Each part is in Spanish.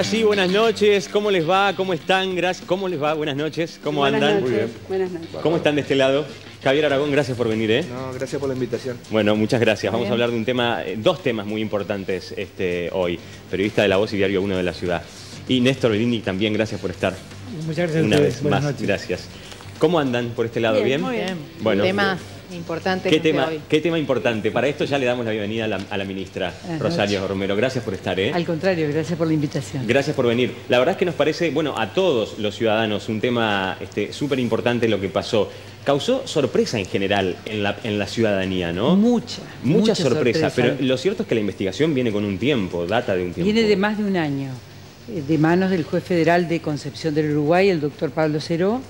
Ahora sí, buenas noches. ¿Cómo les va? ¿Cómo están? Gracias. ¿Cómo les va? Buenas noches. ¿Cómo Buenas andan? noches. Muy bien. Buenas noches. ¿Cómo están de este lado? Javier Aragón, gracias por venir, ¿eh? No, gracias por la invitación. Bueno, muchas gracias. Vamos a hablar de un tema, eh, dos temas muy importantes este, hoy. Periodista de La Voz y Diario 1 de la ciudad. Y Néstor Berini también, gracias por estar Muchas gracias una a vez. Buenas más. noches. Gracias. ¿Cómo andan por este lado? ¿Bien? Bien, muy bien. Bueno, tema importante ¿Qué tema, hoy. ¿Qué tema importante? Para esto ya le damos la bienvenida a la, a la ministra Buenas Rosario Romero. Gracias por estar, ¿eh? Al contrario, gracias por la invitación. Gracias por venir. La verdad es que nos parece, bueno, a todos los ciudadanos un tema este, súper importante lo que pasó. Causó sorpresa en general en la, en la ciudadanía, ¿no? Mucha, Mucha, sorpresa, pero sorpresa. lo cierto es que la investigación viene con un tiempo, data de un tiempo. Viene de más de un año, eh, de manos del juez federal de Concepción del Uruguay, el doctor Pablo Ceró,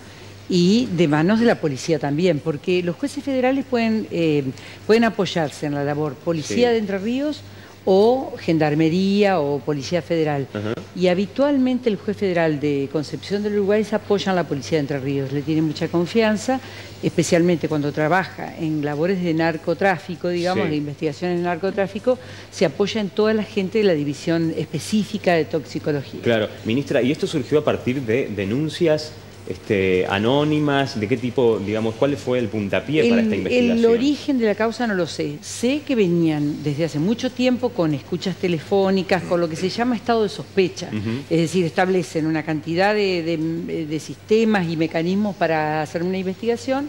y de manos de la policía también, porque los jueces federales pueden, eh, pueden apoyarse en la labor policía Sí. de Entre Ríos o gendarmería o policía federal. Ajá. Y habitualmente el juez federal de Concepción del Uruguay se apoya en la policía de Entre Ríos, le tiene mucha confianza, especialmente cuando trabaja en labores de narcotráfico, digamos, Sí. de investigación en narcotráfico, se apoya en toda la gente de la división específica de toxicología. Claro, ministra, ¿y esto surgió a partir de denuncias este, anónimas? ¿De qué tipo, digamos, cuál fue el puntapié para esta investigación? el origen de la causa no lo sé. Sé que venían desde hace mucho tiempo con escuchas telefónicas, con lo que se llama estado de sospecha. Es decir, establecen una cantidad de, de- de sistemas y mecanismos para hacer una investigación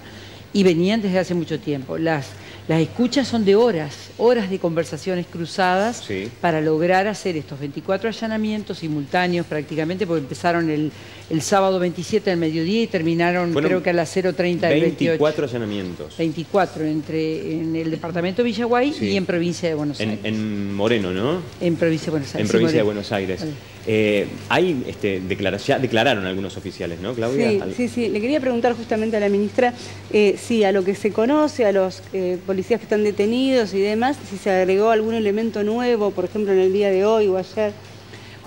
y venían desde hace mucho tiempo. Las, las escuchas son de horas, horas de conversaciones cruzadas Sí. para lograr hacer estos 24 allanamientos simultáneos prácticamente, porque empezaron el, el sábado 27 al mediodía y terminaron Fueron creo que a las 0.30 del 28. 24 allanamientos. 24 entre en el departamento de Villaguay Sí. y en provincia de Buenos En, Aires. en Moreno, ¿no? En provincia de Buenos Aires. En sí, provincia de. Buenos Aires. Vale. Eh, hay, este, declara- ya declararon algunos oficiales, ¿no, Claudia? Sí, Al- sí, sí. Le quería preguntar justamente a la ministra, eh, si a lo que se conoce, a los eh, policías que están detenidos y demás, si se agregó algún elemento nuevo, por ejemplo, en el día de hoy o ayer.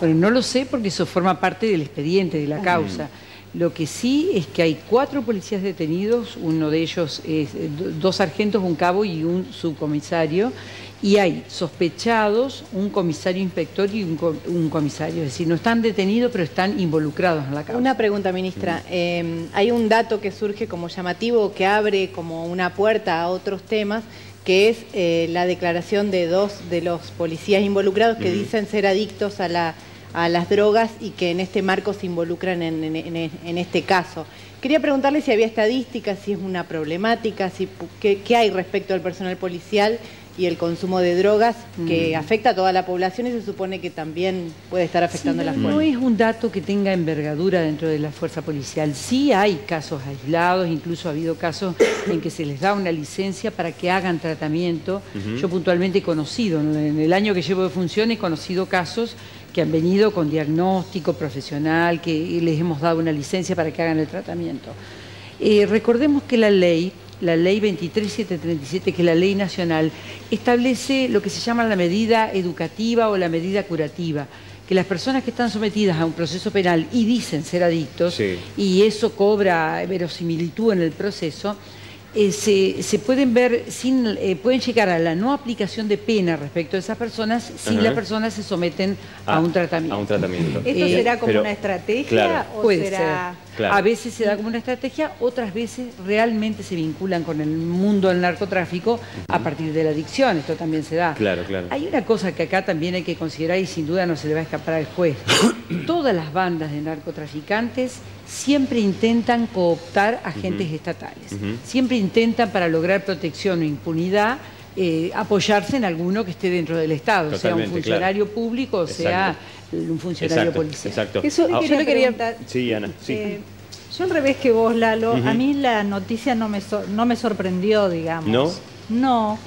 Bueno, no lo sé porque eso forma parte del expediente, de la causa. Lo que sí es que hay cuatro policías detenidos, uno de ellos es eh, do- dos sargentos, un cabo y un subcomisario, y hay sospechados, un comisario inspector y un, co- un comisario. Es decir, no están detenidos, pero están involucrados en la causa. Una pregunta, ministra. Eh, hay un dato que surge como llamativo, que abre como una puerta a otros temas, que es eh, la declaración de dos de los policías involucrados que dicen ser adictos a, la- a las drogas y que en este marco se involucran en, en- en- en este caso. Quería preguntarle si había estadísticas, si es una problemática, si, qué, qué hay respecto al personal policial y el consumo de drogas que afecta a toda la población y se supone que también puede estar afectando a Sí, las no es un dato que tenga envergadura dentro de la fuerza policial. Sí hay casos aislados, incluso ha habido casos en que se les da una licencia para que hagan tratamiento. Yo puntualmente he conocido, en el año que llevo de función, he conocido casos que han venido con diagnóstico profesional, que les hemos dado una licencia para que hagan el tratamiento. Eh, recordemos que la ley, la ley 23737, que es la ley nacional, establece lo que se llama la medida educativa o la medida curativa, que las personas que están sometidas a un proceso penal y dicen ser adictos, Sí. y eso cobra verosimilitud en el proceso, eh, se, se pueden ver sin, eh, pueden llegar a la no aplicación de pena respecto a esas personas si las personas se someten a, Ah, un tratamiento. A un tratamiento. ¿Esto Eh, será como pero- una estrategia claro. o Puede será...? ser. Claro. A veces se da como una estrategia, otras veces realmente se vinculan con el mundo del narcotráfico a partir de la adicción. Esto también se da. Claro, claro. Hay una cosa que acá también hay que considerar y sin duda no se le va a escapar al juez. Todas las bandas de narcotraficantes siempre intentan cooptar agentes estatales. Siempre intentan para lograr protección o impunidad eh, apoyarse en alguno que esté dentro del Estado, sea un claro. funcionario público o sea. Un funcionario Exacto, policial. exacto. Eso Ah, yo le quería preguntar. Sí, Ana, sí. Eh, yo al revés que vos, Lalo, Ujú. a mí la noticia no me, sor- no me sorprendió, digamos. ¿No? No.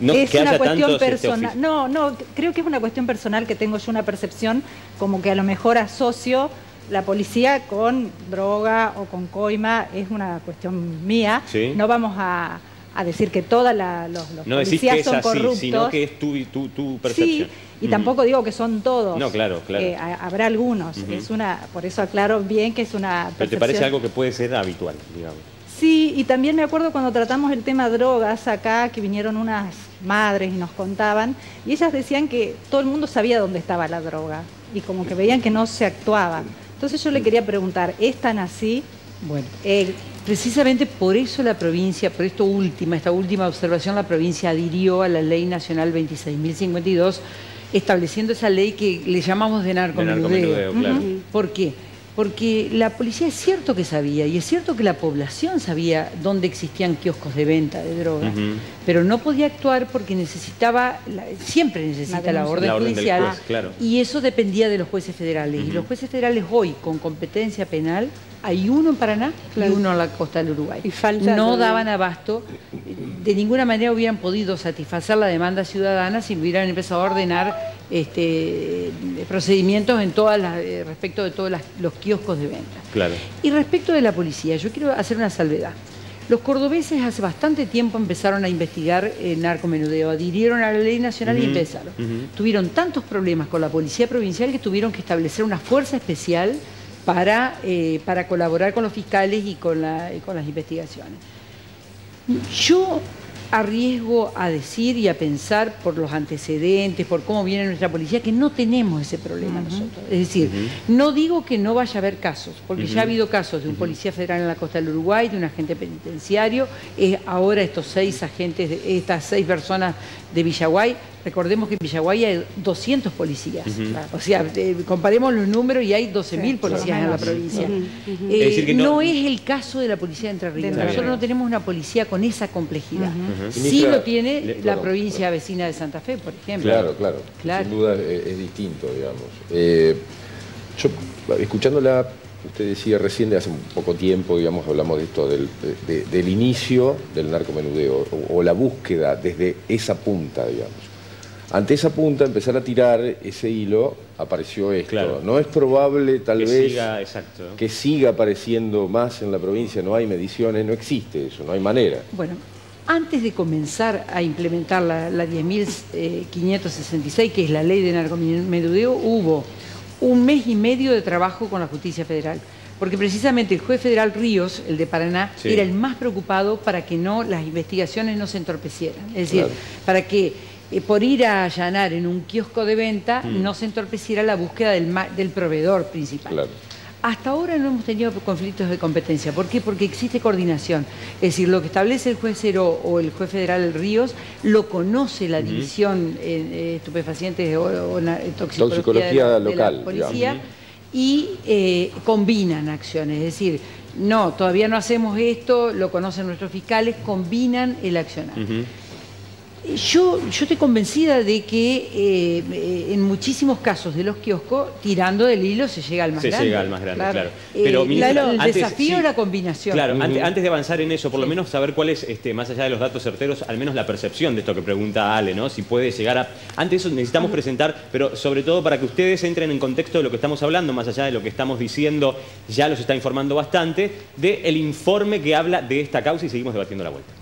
No, es que una cuestión este, personal. no, no, creo que es una cuestión personal que tengo yo una percepción como que a lo mejor asocio la policía con droga o con coima, es una cuestión mía. Sí. No vamos a, a decir que todos los, los No decís policías que es son así, corruptos. sino que es tu, tu, tu Sí, percepción. y tampoco digo que son todos. No, claro, claro. Eh, ha- habrá algunos. Es una, por eso aclaro bien que es una Pero te parece percepción- algo que puede ser habitual, digamos. Sí, y también me acuerdo cuando tratamos el tema drogas acá, que vinieron unas madres y nos contaban, y ellas decían que todo el mundo sabía dónde estaba la droga, y como que veían que no se actuaba. Entonces yo le quería preguntar, ¿es tan así? Bueno, eh, precisamente por eso la provincia, por esto última, esta última observación, la provincia adhirió a la Ley Nacional 26.052, estableciendo esa ley que le llamamos de narcomenudeo. claro. ¿Por qué? Porque la policía es cierto que sabía, y es cierto que la población sabía dónde existían kioscos de venta de droga, Ujú. pero no podía actuar porque necesitaba, siempre necesita La orden La orden judicial, juez, claro. y eso dependía de los jueces federales. Y los jueces federales hoy, con competencia penal, hay uno en Paraná Claro. y uno en la costa del Uruguay. Y falta no daban abasto, de ninguna manera hubieran podido satisfacer la demanda ciudadana si hubieran empezado a ordenar este, procedimientos en todas las, eh, respecto de todos las- los kioscos de venta. Claro. Y respecto de la policía, yo quiero hacer una salvedad. Los cordobeses hace bastante tiempo empezaron a investigar el narcomenudeo, adhirieron a la ley nacional y empezaron. Tuvieron tantos problemas con la policía provincial que tuvieron que establecer una fuerza especial para, eh, para colaborar con los fiscales y con, la- y con las investigaciones. Yo arriesgo a decir y a pensar por los antecedentes, por cómo viene nuestra policía, que no tenemos ese problema nosotros. Es decir, no digo que no vaya a haber casos, porque ya ha habido casos de un policía federal en la costa del Uruguay, de un agente penitenciario, eh, ahora estos seis agentes, de- estas seis personas de Villaguay, recordemos que en Villaguay hay 200 policías. O sea, eh, comparemos los números y hay 12.000 por lo policías en la provincia. Ujú, Eh, Es decir que no- no, es el caso de la policía de Entre Ríos. Entre Nosotros no tenemos una policía con esa complejidad. Sí Ministra, lo tiene le- la claro, provincia vecina de Santa Fe, por ejemplo. Claro, claro. Claro. Sin duda es, es distinto, digamos. Eh, yo, escuchándola, usted decía recién de hace un poco tiempo, digamos, hablamos de esto, del, de- de- del inicio del narcomenudeo, o, o la búsqueda desde esa punta, digamos. Ante esa punta, empezar a tirar ese hilo, apareció esto. Claro. No es probable, tal Que vez, siga, exacto. que siga apareciendo más en la provincia, no hay mediciones, no existe eso, no hay manera. Bueno, antes de comenzar a implementar la, la 10.566, que es la ley de narcomenudeo, hubo un mes y medio de trabajo con la justicia federal. Porque precisamente el juez federal Ríos, el de Paraná, Sí. era el más preocupado para que no las investigaciones no se entorpecieran. Es decir, Claro. para que eh, por ir a allanar en un kiosco de venta Mm. no se entorpeciera la búsqueda del, proveedor principal. Claro. Hasta ahora no hemos tenido conflictos de competencia. ¿Por qué? Porque existe coordinación. Es decir, lo que establece el juez Cero o el juez federal Ríos lo conoce la división eh, estupefacientes o, toxicología, Toxicología de local, la policía y eh, combinan acciones. Es decir, no, todavía no hacemos esto, lo conocen nuestros fiscales, combinan el accionar. Yo, yo estoy convencida de que eh, eh, en muchísimos casos de los kioscos, tirando del hilo se llega al más Se grande. llega al más grande, claro. Eh, Pero, ministra, claro, el antes- desafío sí. es la combinación. Claro, antes de avanzar en eso, por lo menos saber cuál es, este, más allá de los datos certeros, al menos la percepción de esto que pregunta Ale, ¿no? Si puede llegar a... Antes de eso necesitamos presentar, pero sobre todo para que ustedes entren en contexto de lo que estamos hablando, más allá de lo que estamos diciendo, ya los está informando bastante, del informe que habla de esta causa y seguimos debatiendo la vuelta.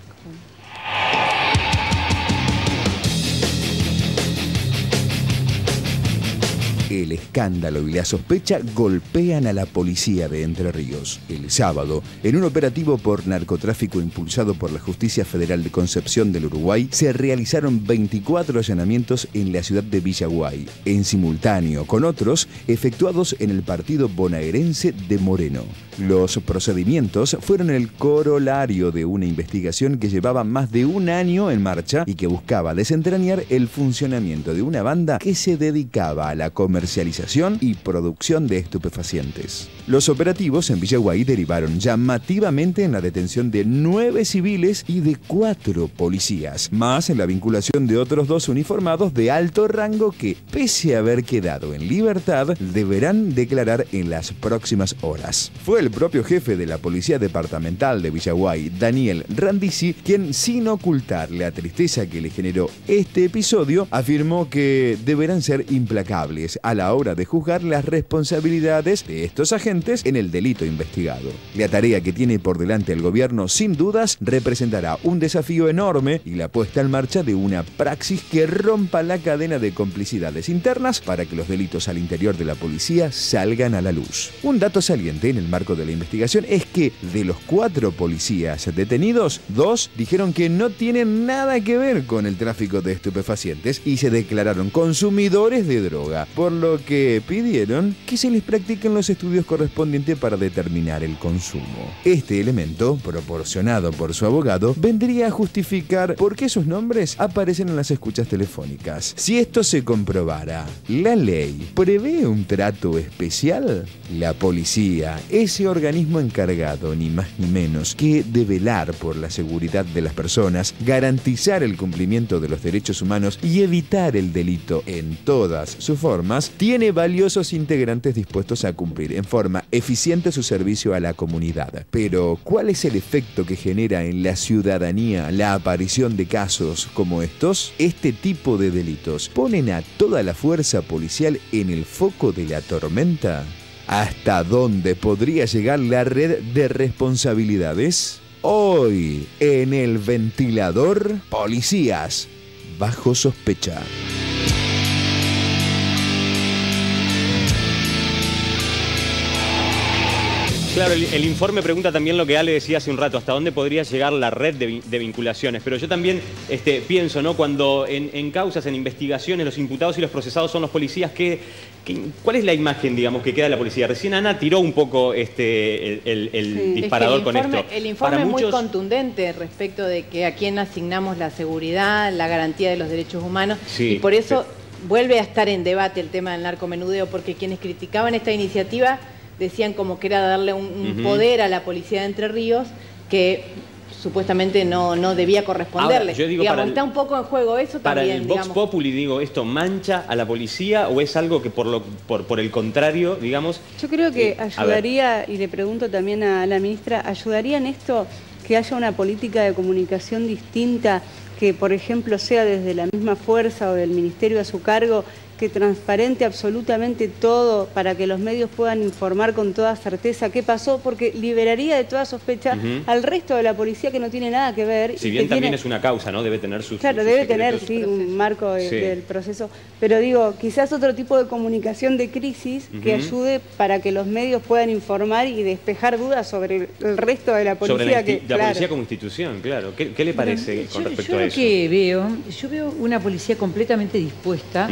El escándalo y la sospecha golpean a la policía de Entre Ríos. El sábado, en un operativo por narcotráfico impulsado por la Justicia Federal de Concepción del Uruguay, se realizaron 24 allanamientos en la ciudad de Villaguay, en simultáneo con otros efectuados en el partido bonaerense de Moreno. Los procedimientos fueron el corolario de una investigación que llevaba más de un año en marcha y que buscaba desentrañar el funcionamiento de una banda que se dedicaba a la comercialización y producción de estupefacientes. Los operativos en Villaguay derivaron llamativamente en la detención de nueve civiles y de cuatro policías, más en la vinculación de otros dos uniformados de alto rango que, pese a haber quedado en libertad, deberán declarar en las próximas horas. Fue el propio jefe de la Policía Departamental de Villaguay, Daniel Randisi, quien, sin ocultar la tristeza que le generó este episodio, afirmó que deberán ser implacables a la hora de juzgar las responsabilidades de estos agentes en el delito investigado. La tarea que tiene por delante el gobierno sin dudas representará un desafío enorme y la puesta en marcha de una praxis que rompa la cadena de complicidades internas para que los delitos al interior de la policía salgan a la luz. Un dato saliente en el marco de la investigación es que de los cuatro policías detenidos, dos dijeron que no tienen nada que ver con el tráfico de estupefacientes y se declararon consumidores de droga, por lo que pidieron que se les practiquen los estudios correspondientes para determinar el consumo. Este elemento, proporcionado por su abogado, vendría a justificar por qué sus nombres aparecen en las escuchas telefónicas. Si esto se comprobara, ¿la ley prevé un trato especial? La policía, ese organismo encargado, ni más ni menos, que de velar por la seguridad de las personas, garantizar el cumplimiento de los derechos humanos y evitar el delito en todas sus formas, tiene valiosos integrantes dispuestos a cumplir en forma eficiente su servicio a la comunidad. Pero, ¿cuál es el efecto que genera en la ciudadanía la aparición de casos como estos? Este tipo de delitos ponen a toda la fuerza policial en el foco de la tormenta. ¿Hasta dónde podría llegar la red de responsabilidades? Hoy, en el ventilador, policías bajo sospecha. Claro, el, el informe pregunta también lo que Ale decía hace un rato, hasta dónde podría llegar la red de, vi- de vinculaciones. Pero yo también este, pienso, ¿no? Cuando en, en causas, en investigaciones, los imputados y los procesados son los policías, ¿qué, qué- cuál es la imagen, digamos, que queda de la policía? Recién Ana tiró un poco este, el, el- el Sí. disparador Es que el con informe, esto. El informe Para es muy contundente respecto de que a quién asignamos la seguridad, la garantía de los derechos humanos. Sí, y por eso vuelve a estar en debate el tema del narcomenudeo, porque quienes criticaban esta iniciativa decían como que era darle un, poder a la policía de Entre Ríos que supuestamente no, no debía corresponderle. Ahora, yo digo digamos, para el- está un poco en juego eso Para también. el Vox digamos. Populi, digo, ¿esto mancha a la policía o es algo que por, lo, por, por el contrario, digamos... Yo creo que eh, ayudaría, y le pregunto también a la ministra, ¿ayudaría en esto que haya una política de comunicación distinta, que por ejemplo sea desde la misma fuerza o del ministerio a su cargo, que transparente absolutamente todo para que los medios puedan informar con toda certeza qué pasó, porque liberaría de toda sospecha al resto de la policía que no tiene nada que ver. Si y bien también tiene- es una causa, ¿no? Debe tener sus... Claro, sus debe tener, sí, un marco de- Sí. del proceso. Pero digo, quizás otro tipo de comunicación de crisis que ayude para que los medios puedan informar y despejar dudas sobre el, resto de la policía. Sobre la, que, la claro. policía como institución, claro. ¿Qué, qué le parece con yo, respecto yo a lo eso? que veo, yo veo una policía completamente dispuesta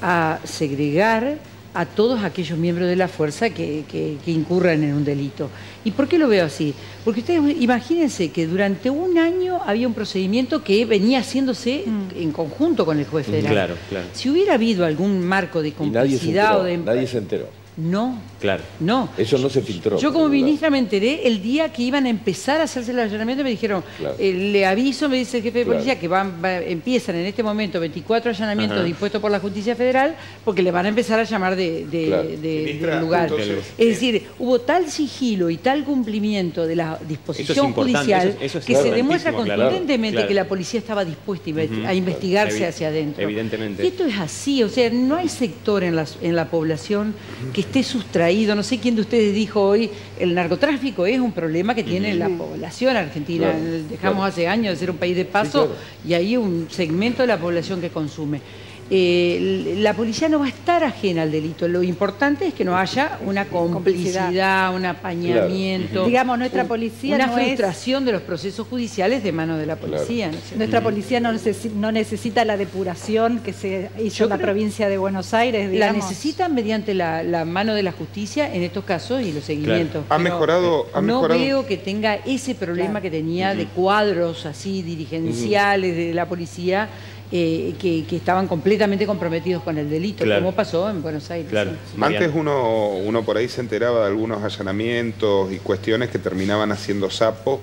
a segregar a todos aquellos miembros de la fuerza que, que- que incurran en un delito. ¿Y por qué lo veo así? Porque ustedes imagínense que durante un año había un procedimiento que venía haciéndose en conjunto con el juez federal. Claro, claro. Si hubiera habido algún marco de Y nadie se complicidad enteró. o de... Nadie se enteró. No, Claro. no. Eso no se filtró. Yo como ministra me enteré el día que iban a empezar a hacerse el allanamiento, me dijeron, Claro. eh, le aviso, me dice el jefe de Claro. policía, que van, va- empiezan en este momento 24 allanamientos Ajá. dispuestos por la justicia federal, porque le van a empezar a llamar de, de- Claro. de- Ministra, del lugar. entonces, es decir, hubo tal sigilo y tal cumplimiento de la disposición judicial eso es- eso es que se demuestra contundentemente Claro. que la policía estaba dispuesta a investigarse hacia adentro. evidentemente. Y esto es así, o sea, no hay sector en la, en la población que esté sustraído. No sé quién de ustedes dijo hoy, el narcotráfico es un problema que tiene la población argentina. Claro, Dejamos claro. hace años de ser un país de paso claro. y hay un segmento de la población que consume. Eh, la policía no va a estar ajena al delito. Lo importante es que no haya una complicidad, un apañamiento. Digamos, nuestra un- policía Una no es- frustración de los procesos judiciales de mano de la policía. Nuestra policía no, necesi- no necesita la depuración que se hizo Yo en la creo- provincia de Buenos Aires, La digamos. necesitan mediante la, la mano de la justicia en estos casos y los seguimientos. Ha mejorado- ha no mejorado- veo que tenga ese problema Claro. que tenía de cuadros así dirigenciales de la policía eh, que, que estaban completamente comprometidos con el delito, Claro. como pasó en Buenos Aires. Claro. sí. Antes uno, uno por ahí se enteraba de algunos allanamientos y cuestiones que terminaban haciendo sapo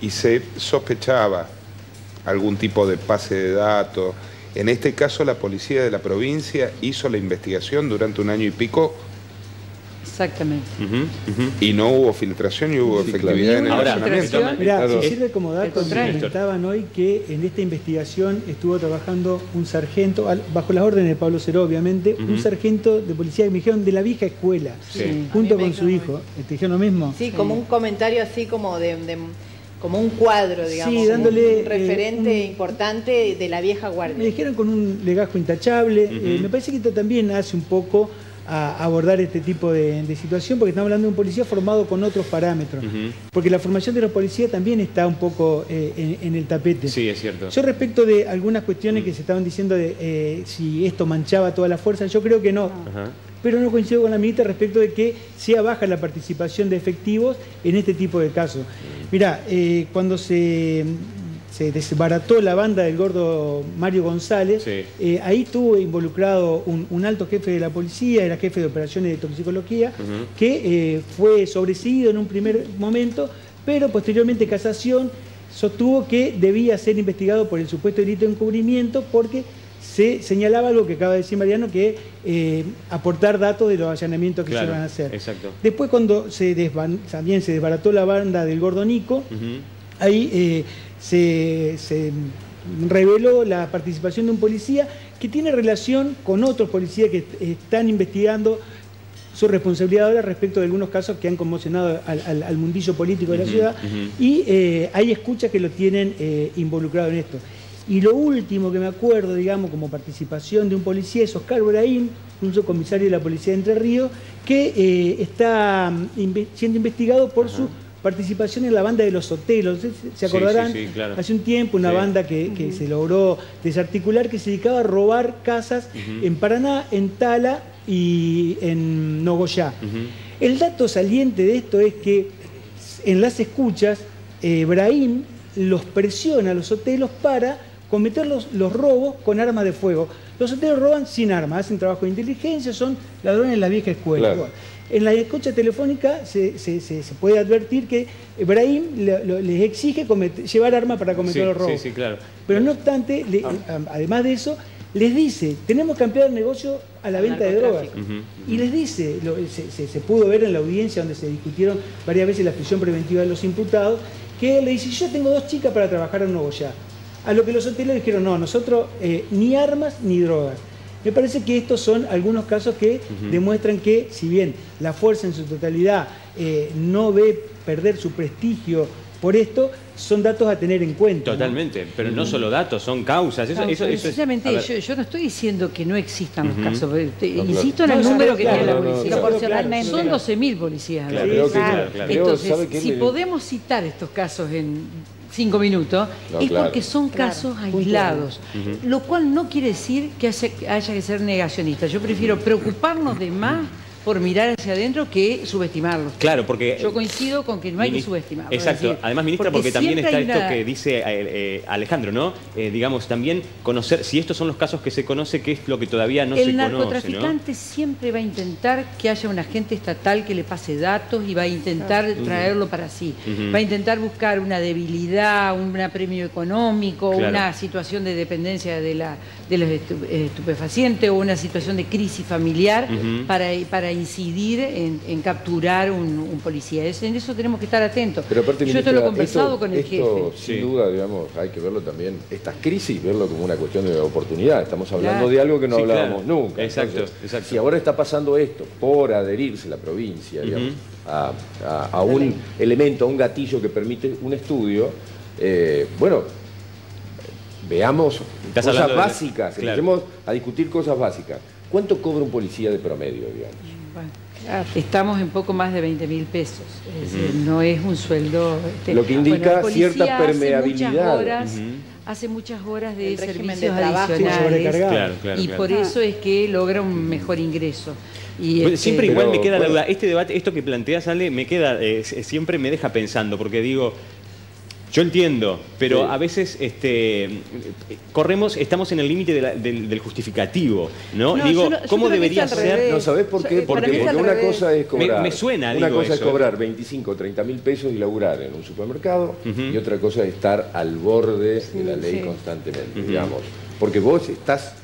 y se sospechaba algún tipo de pase de datos. En este caso la policía de la provincia hizo la investigación durante un año y pico Exactamente. Y no hubo filtración y hubo Sí, efectividad en el Ahora, Mirá, Claro. si sirve como dato, me comentaban hoy que en esta investigación estuvo trabajando un sargento, bajo las órdenes de Pablo Ceró, obviamente, un sargento de policía que me dijeron de la vieja escuela, Sí. junto me con su hijo. ¿Te dijeron lo mismo? Sí, como un comentario así como de, de- como un cuadro, digamos, Sí, dándole, un referente eh, un- importante de la vieja Me guardia. dijeron con un legajo intachable. Eh, me parece que esto también hace un poco a abordar este tipo de, de situación, porque estamos hablando de un policía formado con otros parámetros. Porque la formación de los policías también está un poco eh, en, en el tapete. Sí, es cierto. Yo respecto de algunas cuestiones que se estaban diciendo de eh, si esto manchaba toda la fuerza, yo creo que no. Pero no coincido con la ministra respecto de que sea baja la participación de efectivos en este tipo de casos. Mirá, eh, cuando se, se desbarató la banda del gordo Mario González, Sí. eh, ahí estuvo involucrado un, un alto jefe de la policía, era jefe de operaciones de toxicología, que eh, fue sobreseído en un primer momento, pero posteriormente casación sostuvo que debía ser investigado por el supuesto delito de encubrimiento porque se señalaba algo que acaba de decir Mariano, que eh, aportar datos de los allanamientos que Claro, se van a hacer. exacto. Después cuando se también se desbarató la banda del Gordo Nico, ahí eh, se, se reveló la participación de un policía que tiene relación con otros policías que est- están investigando su responsabilidad ahora respecto de algunos casos que han conmocionado al, al- al mundillo político de la ciudad. y eh, hay escuchas que lo tienen eh, involucrado en esto. Y lo último que me acuerdo, digamos, como participación de un policía es Oscar Braín, un subcomisario de la Policía de Entre Ríos, que eh, está mm, siendo investigado por su participación en la banda de los Sotelos. ¿Se- ¿Se Sí, acordarán? sí, sí, claro. Hace un tiempo una Sí. banda que, que se logró desarticular que se dedicaba a robar casas en Paraná, en Tala y en Nogoyá. El dato saliente de esto es que en las escuchas, eh, Brahim los presiona a los hotelos para cometer los, los robos con armas de fuego. Los hoteles roban sin armas, hacen trabajo de inteligencia, son ladrones de la vieja escuela. Claro. Bueno, en la escucha telefónica se, se- se- se puede advertir que Brahim le- lo- les exige cometer- llevar armas para cometer Sí, los robos. sí, sí, claro. Pero no obstante, le- a- además de eso, les dice, tenemos que ampliar el negocio a la venta de drogas. Y les dice, lo- se, se- se pudo ver en la audiencia donde se discutieron varias veces la prisión preventiva de los imputados, que le dice, yo tengo dos chicas para trabajar en Nogoyá. A lo que los hoteleros dijeron, no, nosotros eh, ni armas ni drogas. Me parece que estos son algunos casos que demuestran que, si bien la fuerza en su totalidad eh, no ve perder su prestigio por esto, son datos a tener en cuenta. ¿no? Totalmente, pero no solo datos, son causas. Eso, eso, eso es- precisamente, yo, yo no estoy diciendo que no existan los casos, pero te- No, claro. insisto en el No, número que claro, tiene la no, no, policía. claro, Proporcionalmente. Son 12.000 policías. Claro, Claro. Entonces, si Le- podemos citar estos casos en cinco minutos, No, es claro. porque son Claro. casos aislados, lo cual no quiere decir que haya, que haya que ser negacionista. Yo prefiero preocuparnos de más por mirar hacia adentro que subestimarlos. Claro, porque... Yo coincido con que no hay que subestimarlos. Exacto. decir, Además, ministra, porque, también está esto una- que dice eh, eh, Alejandro, ¿no? Eh, digamos, también conocer, si estos son los casos que se conoce, qué es lo que todavía no el se conoce, ¿no? narcotraficante siempre va a intentar que haya un agente estatal que le pase datos y va a intentar traerlo para sí. Va a intentar buscar una debilidad, un premio económico, Claro. una situación de dependencia de, la, de los estu- estupefacientes o una situación de crisis familiar para, para incidir en, en capturar un, un policía. Es- en eso tenemos que estar atentos. Pero aparte, Yo esto lo he conversado esto- con el esto, jefe. Sin Sí. duda, digamos, hay que verlo también, estas crisis, verlo como una cuestión de oportunidad. Estamos hablando Claro. de algo que no Sí, hablábamos claro. nunca. Exacto, exacto. Si ahora está pasando esto por adherirse la provincia, digamos, a, a- a un elemento, a un gatillo que permite un estudio, eh, bueno, veamos Estás cosas hablando de- básicas, claro. empecemos a discutir cosas básicas. ¿Cuánto cobra un policía de promedio, digamos? Bueno, Estamos en poco más de 20 mil pesos. Es decir, no es un sueldo. este, Lo que indica policía cierta hace permeabilidad. muchas horas, Ujú. hace muchas horas de El régimen de servicios trabajo. Adicionales. sobrecargado. Claro, claro, y claro. por eso es que logra un mejor ingreso. Y Bueno, este, siempre igual Pero, me queda la bueno. duda. Este debate, esto que planteas, Ale, me queda, eh, siempre me deja pensando, porque digo, yo entiendo, pero Sí. a veces este, corremos, estamos en el límite de del, del justificativo, ¿no? No, digo, yo no- yo ¿cómo debería ser? No, ¿sabés por qué? eh, Porque, una revés. cosa es cobrar. Me- me suena, Una digo cosa eso. es cobrar 25 o 30 mil pesos y laburar en un supermercado, y otra cosa es estar al borde de la ley sí. constantemente, digamos. Porque vos estás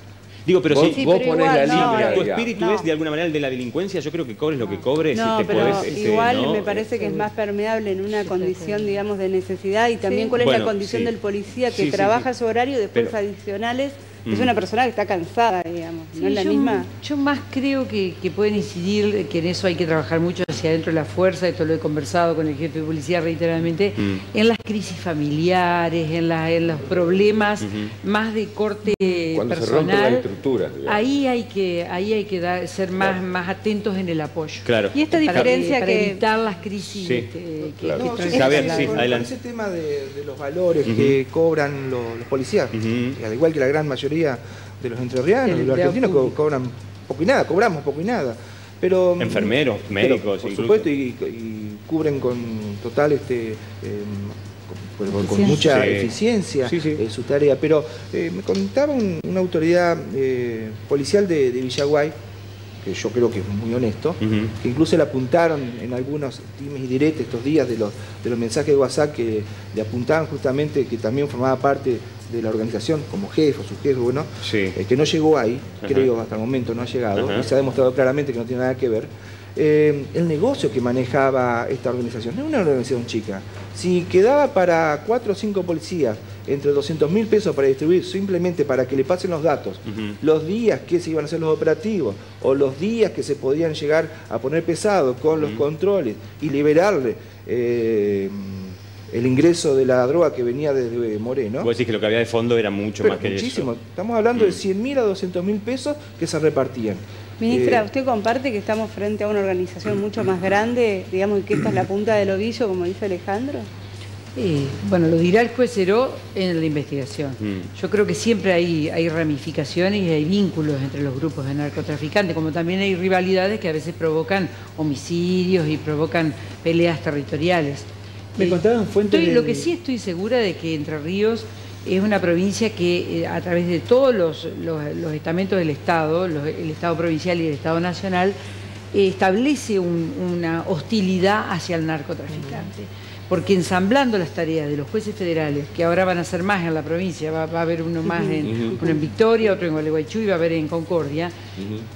Digo, pero vos, si vos pero igual, la no, línea. tu espíritu No. es de alguna manera el de la delincuencia, yo creo que cobres lo que cobres No, y te pero podés, este, igual ¿no? me parece que es más permeable en una condición, digamos, de necesidad y también Sí. cuál es Bueno, la condición sí. del policía que Sí, sí, trabaja sí. su horario y después Pero- adicionales. Es Mm. una persona que está cansada, digamos, Sí, no es la yo, misma. yo más creo que, que pueden incidir, que en eso hay que trabajar mucho hacia adentro de la fuerza, esto lo he conversado con el jefe de policía reiteradamente, Mm. en las crisis familiares, en, la- en los problemas más de corte Cuando se personal. estructuras. digamos. Ahí hay que, ahí hay que dar- ser más, más atentos en el apoyo. Claro. Y esta Para, diferencia para que... evitar las crisis Sí. este, que, Claro. que No, sí, Javier, la- con, con adelante. ese tema de, de los valores que cobran lo- los policías, al igual que la gran mayoría de los entrerrianos y los argentinos co- cobran poco y nada, cobramos poco y nada. Pero, mm, Enfermeros, pero, médicos, por incluso. supuesto, y, y cubren con total este em, con, con- con Eficiencia. mucha Sí. eficiencia Sí, sí. eh, su tarea. Pero eh, me contaba un- una autoridad eh, policial de, de Villaguay, que yo creo que es muy honesto, que incluso le apuntaron en algunos dimes y diretes estos días de los, de los mensajes de WhatsApp que le apuntaban justamente que también formaba parte de la organización como jefe o su jefe, bueno, Sí. eh, que no llegó ahí, Ajá. creo hasta el momento no ha llegado, Ajá. y se ha demostrado claramente que no tiene nada que ver. eh, el negocio que manejaba esta organización, no es una organización chica, si quedaba para cuatro o cinco policías entre 200 mil pesos para distribuir simplemente para que le pasen los datos, los días que se iban a hacer los operativos o los días que se podían llegar a poner pesados con los controles y liberarle eh, el ingreso de la droga que venía desde Moreno. Vos decís que lo que había de fondo era mucho Pero más que muchísimo. eso. Estamos hablando de Mm. 100 mil a 200 mil pesos que se repartían. Ministra, Eh, ¿usted comparte que estamos frente a una organización mucho más grande, digamos, y que esta es la punta del ovillo, como dice Alejandro? Eh, bueno, lo dirá el juez Heró en la investigación. Mm. Yo creo que siempre hay, hay ramificaciones y hay vínculos entre los grupos de narcotraficantes, como también hay rivalidades que a veces provocan homicidios y provocan peleas territoriales. Me contaban fuentes estoy- de- Lo que sí estoy segura de que Entre Ríos es una provincia que eh, a través de todos los, los- los estamentos del Estado, los- el Estado provincial y el Estado nacional, eh, establece un- una hostilidad hacia el narcotraficante. Porque ensamblando las tareas de los jueces federales, que ahora van a ser más en la provincia, va, va a haber uno más en, uno en Victoria, otro en Gualeguaychú y va a haber en Concordia,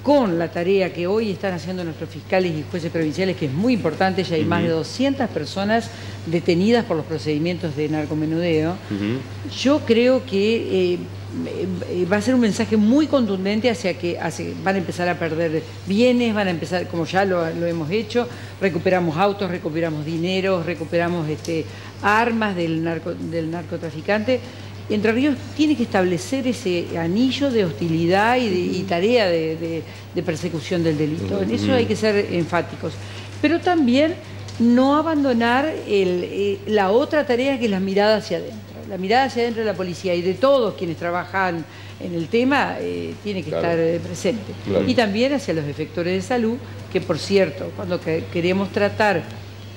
con la tarea que hoy están haciendo nuestros fiscales y jueces provinciales, que es muy importante, ya hay más de 200 personas detenidas por los procedimientos de narcomenudeo, yo creo que eh, va a ser un mensaje muy contundente hacia que van a empezar a perder bienes, van a empezar, como ya lo, hemos hecho, recuperamos autos, recuperamos dinero, recuperamos este, armas del, narco- del narcotraficante. Entre Ríos tiene que establecer ese anillo de hostilidad y, tarea de, persecución del delito. En eso hay que ser enfáticos. Pero también no abandonar eh, la otra tarea que es la mirada hacia adentro. La mirada hacia adentro de la policía y de todos quienes trabajan en el tema eh, tiene que Claro. estar eh, presente. Claro. Y también hacia los efectores de salud, que por cierto, cuando que- queremos tratar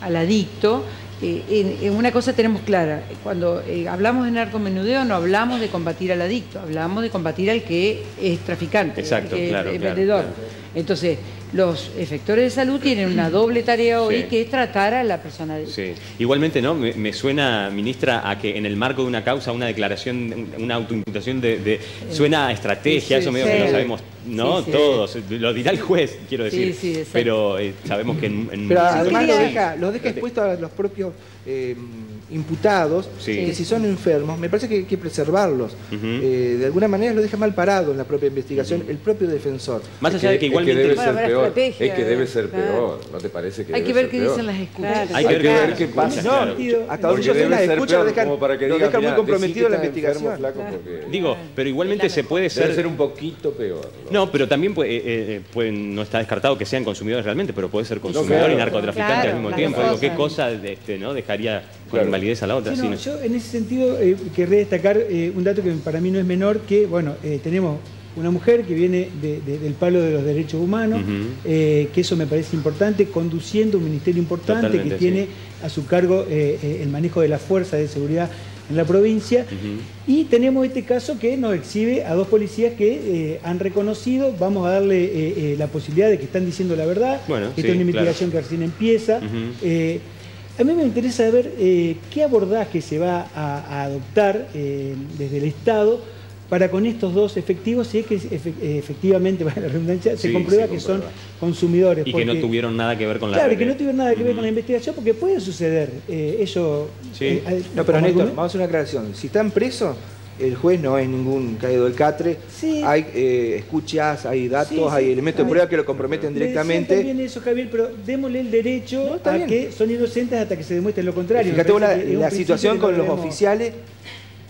al adicto, eh, en, en una cosa tenemos clara, cuando eh, hablamos de narcomenudeo no hablamos de combatir al adicto, hablamos de combatir al que es traficante, Exacto, al que claro, es vendedor. claro. Entonces, los efectores de salud tienen una doble tarea hoy Sí. que es tratar a la persona. Sí. Igualmente, ¿no? Me, me suena, ministra, a que en el marco de una causa, una declaración, un- una autoimputación de, de- suena a estrategia, Sí, eso medio sí. que lo sabemos, ¿no? Sí, sí. Todos, lo dirá el juez, quiero Sí, decir. sí, exacto. pero eh, sabemos que en, en Pero además lo deja, lo deja expuesto a los propios eh, imputados, Sí. que si son enfermos, me parece que hay que preservarlos. Eh, de alguna manera lo deja mal parado en la propia investigación el propio defensor. Más allá de que Es igualmente... debe ser peor. estrategia, Es que debe ser claro. peor. ¿No te parece que Hay debe que ver ser qué dicen las. Claro. Hay que ver qué pasa, No, hasta donde yo sé las ser escuchas dejan, como para que lo dejan muy comprometido la que investigación. enfermo, flaco, porque Digo, pero igualmente se puede Debe ser... ser un poquito peor. ¿no? Pero también eh, eh, no está descartado que sean consumidores realmente, pero puede ser consumidor y narcotraficante al mismo tiempo. Digo, ¿qué cosas. cosa este, ¿no? dejaría Claro. invalidez a la otra? Sí, no. Yo en ese sentido eh, querría destacar eh, un dato que para mí no es menor, que bueno, eh, tenemos una mujer que viene de- de- del palo de los derechos humanos, eh, que eso me parece importante, conduciendo un ministerio importante Totalmente, que tiene a su cargo eh, el manejo de la fuerza de seguridad en la provincia. Y tenemos este caso que nos exhibe a dos policías que eh, han reconocido, vamos a darle eh, eh, la posibilidad de que están diciendo la verdad, Bueno, que sí, esta es una claro. investigación que recién empieza. Eh, a mí me interesa ver eh, qué abordaje se va a, a adoptar eh, desde el Estado para con estos dos efectivos si es que efe- efectivamente, para la redundancia, se Sí, comprueba se que son consumidores. Y que no tuvieron nada que ver con la Claro, red. que no tuvieron nada que ver con la investigación porque puede suceder. Eh, ello, Sí. eh, No, pero Néstor, vamos a hacer una aclaración. Si están presos, el juez no es ningún caído del catre. Sí. Hay eh, escuchas, hay datos, Sí, sí. hay elementos de prueba que lo comprometen directamente. también eso, Javier, pero démosle el derecho No, está a bien. que son inocentes hasta que se demuestre lo contrario. Fíjate la, la situación con los oficiales,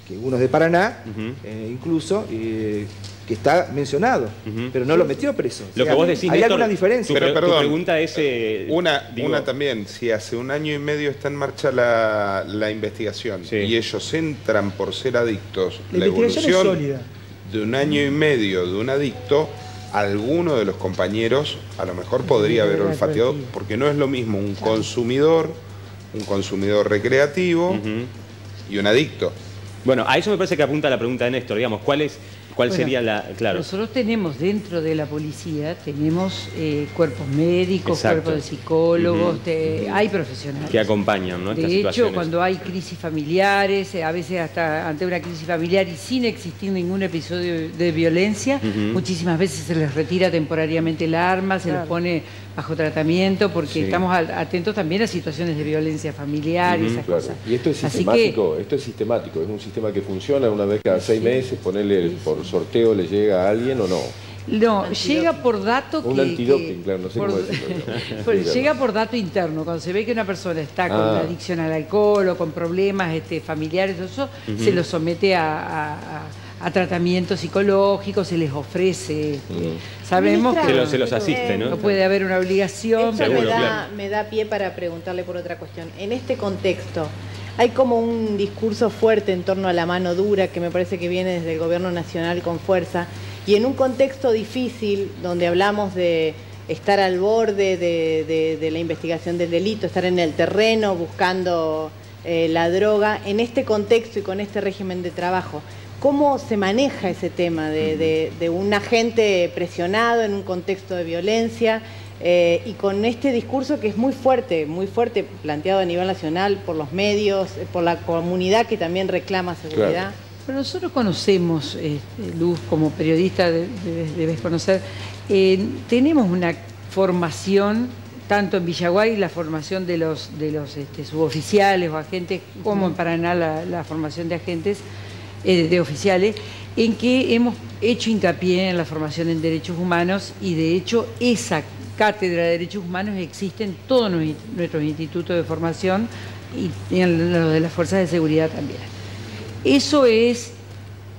que uno es de Paraná, eh, incluso, eh, que está mencionado, pero no lo metió preso. O Lo sea, que vos decís, Hay Néstor, alguna diferencia. Tu, Pero, pre- tu perdón, pregunta es... eh, Una, digo, una también, si hace un año y medio está en marcha la, la investigación Sí. y ellos entran por ser adictos, La la, investigación es evolución de un año y medio de un adicto, alguno de los compañeros a lo mejor podría haber olfateado, porque no es lo mismo un consumidor, un consumidor recreativo y un adicto. Bueno, a eso me parece que apunta la pregunta de Néstor, digamos, ¿cuál es, cuál Bueno, sería la, claro, Nosotros tenemos dentro de la policía, tenemos eh, cuerpos médicos, Exacto. cuerpos de psicólogos, de- hay profesionales. que acompañan, ¿no? Estas de hecho, cuando hay crisis familiares, eh, a veces hasta ante una crisis familiar y sin existir ningún episodio de violencia, muchísimas veces se les retira temporariamente el arma, se les Claro. pone bajo tratamiento, porque Sí. estamos atentos también a situaciones de violencia familiar y esas Claro. cosas. Y esto es sistemático, esto es sistemático, es un sistema que funciona una vez cada seis meses, ponerle por sorteo le llega a alguien o no. No, llega por dato que... Un antidoping, que- claro, no sé por- cómo decirlo. por- llega por dato interno, cuando se ve que una persona está con Ah. adicción al alcohol o con problemas este, familiares, eso, se lo somete a, a- a- a tratamiento psicológico, se les ofrece. este, Sabemos Ministra, que Se los- se los asiste, ¿no? no puede haber una obligación. Esto Seguro, me, da, claro. me da pie para preguntarle por otra cuestión. En este contexto, hay como un discurso fuerte en torno a la mano dura que me parece que viene desde el gobierno nacional con fuerza. Y en un contexto difícil, donde hablamos de estar al borde de, de- de la investigación del delito, estar en el terreno buscando eh, la droga, en este contexto y con este régimen de trabajo, ¿cómo se maneja ese tema de, de- de un agente presionado en un contexto de violencia? eh, y con este discurso que es muy fuerte, muy fuerte, planteado a nivel nacional por los medios, eh, por la comunidad que también reclama seguridad. Claro. Pero nosotros conocemos, este, Luz, como periodista de- de- debes conocer, eh, tenemos una formación, tanto en Villaguay, la formación de los, de los este, suboficiales o agentes, como en Paraná la, la formación de agentes, eh, de oficiales, en que hemos hecho hincapié en la formación en derechos humanos y de hecho esa cátedra de derechos humanos existe en todos nues- nuestros institutos de formación y en los de las fuerzas de seguridad también. Eso es,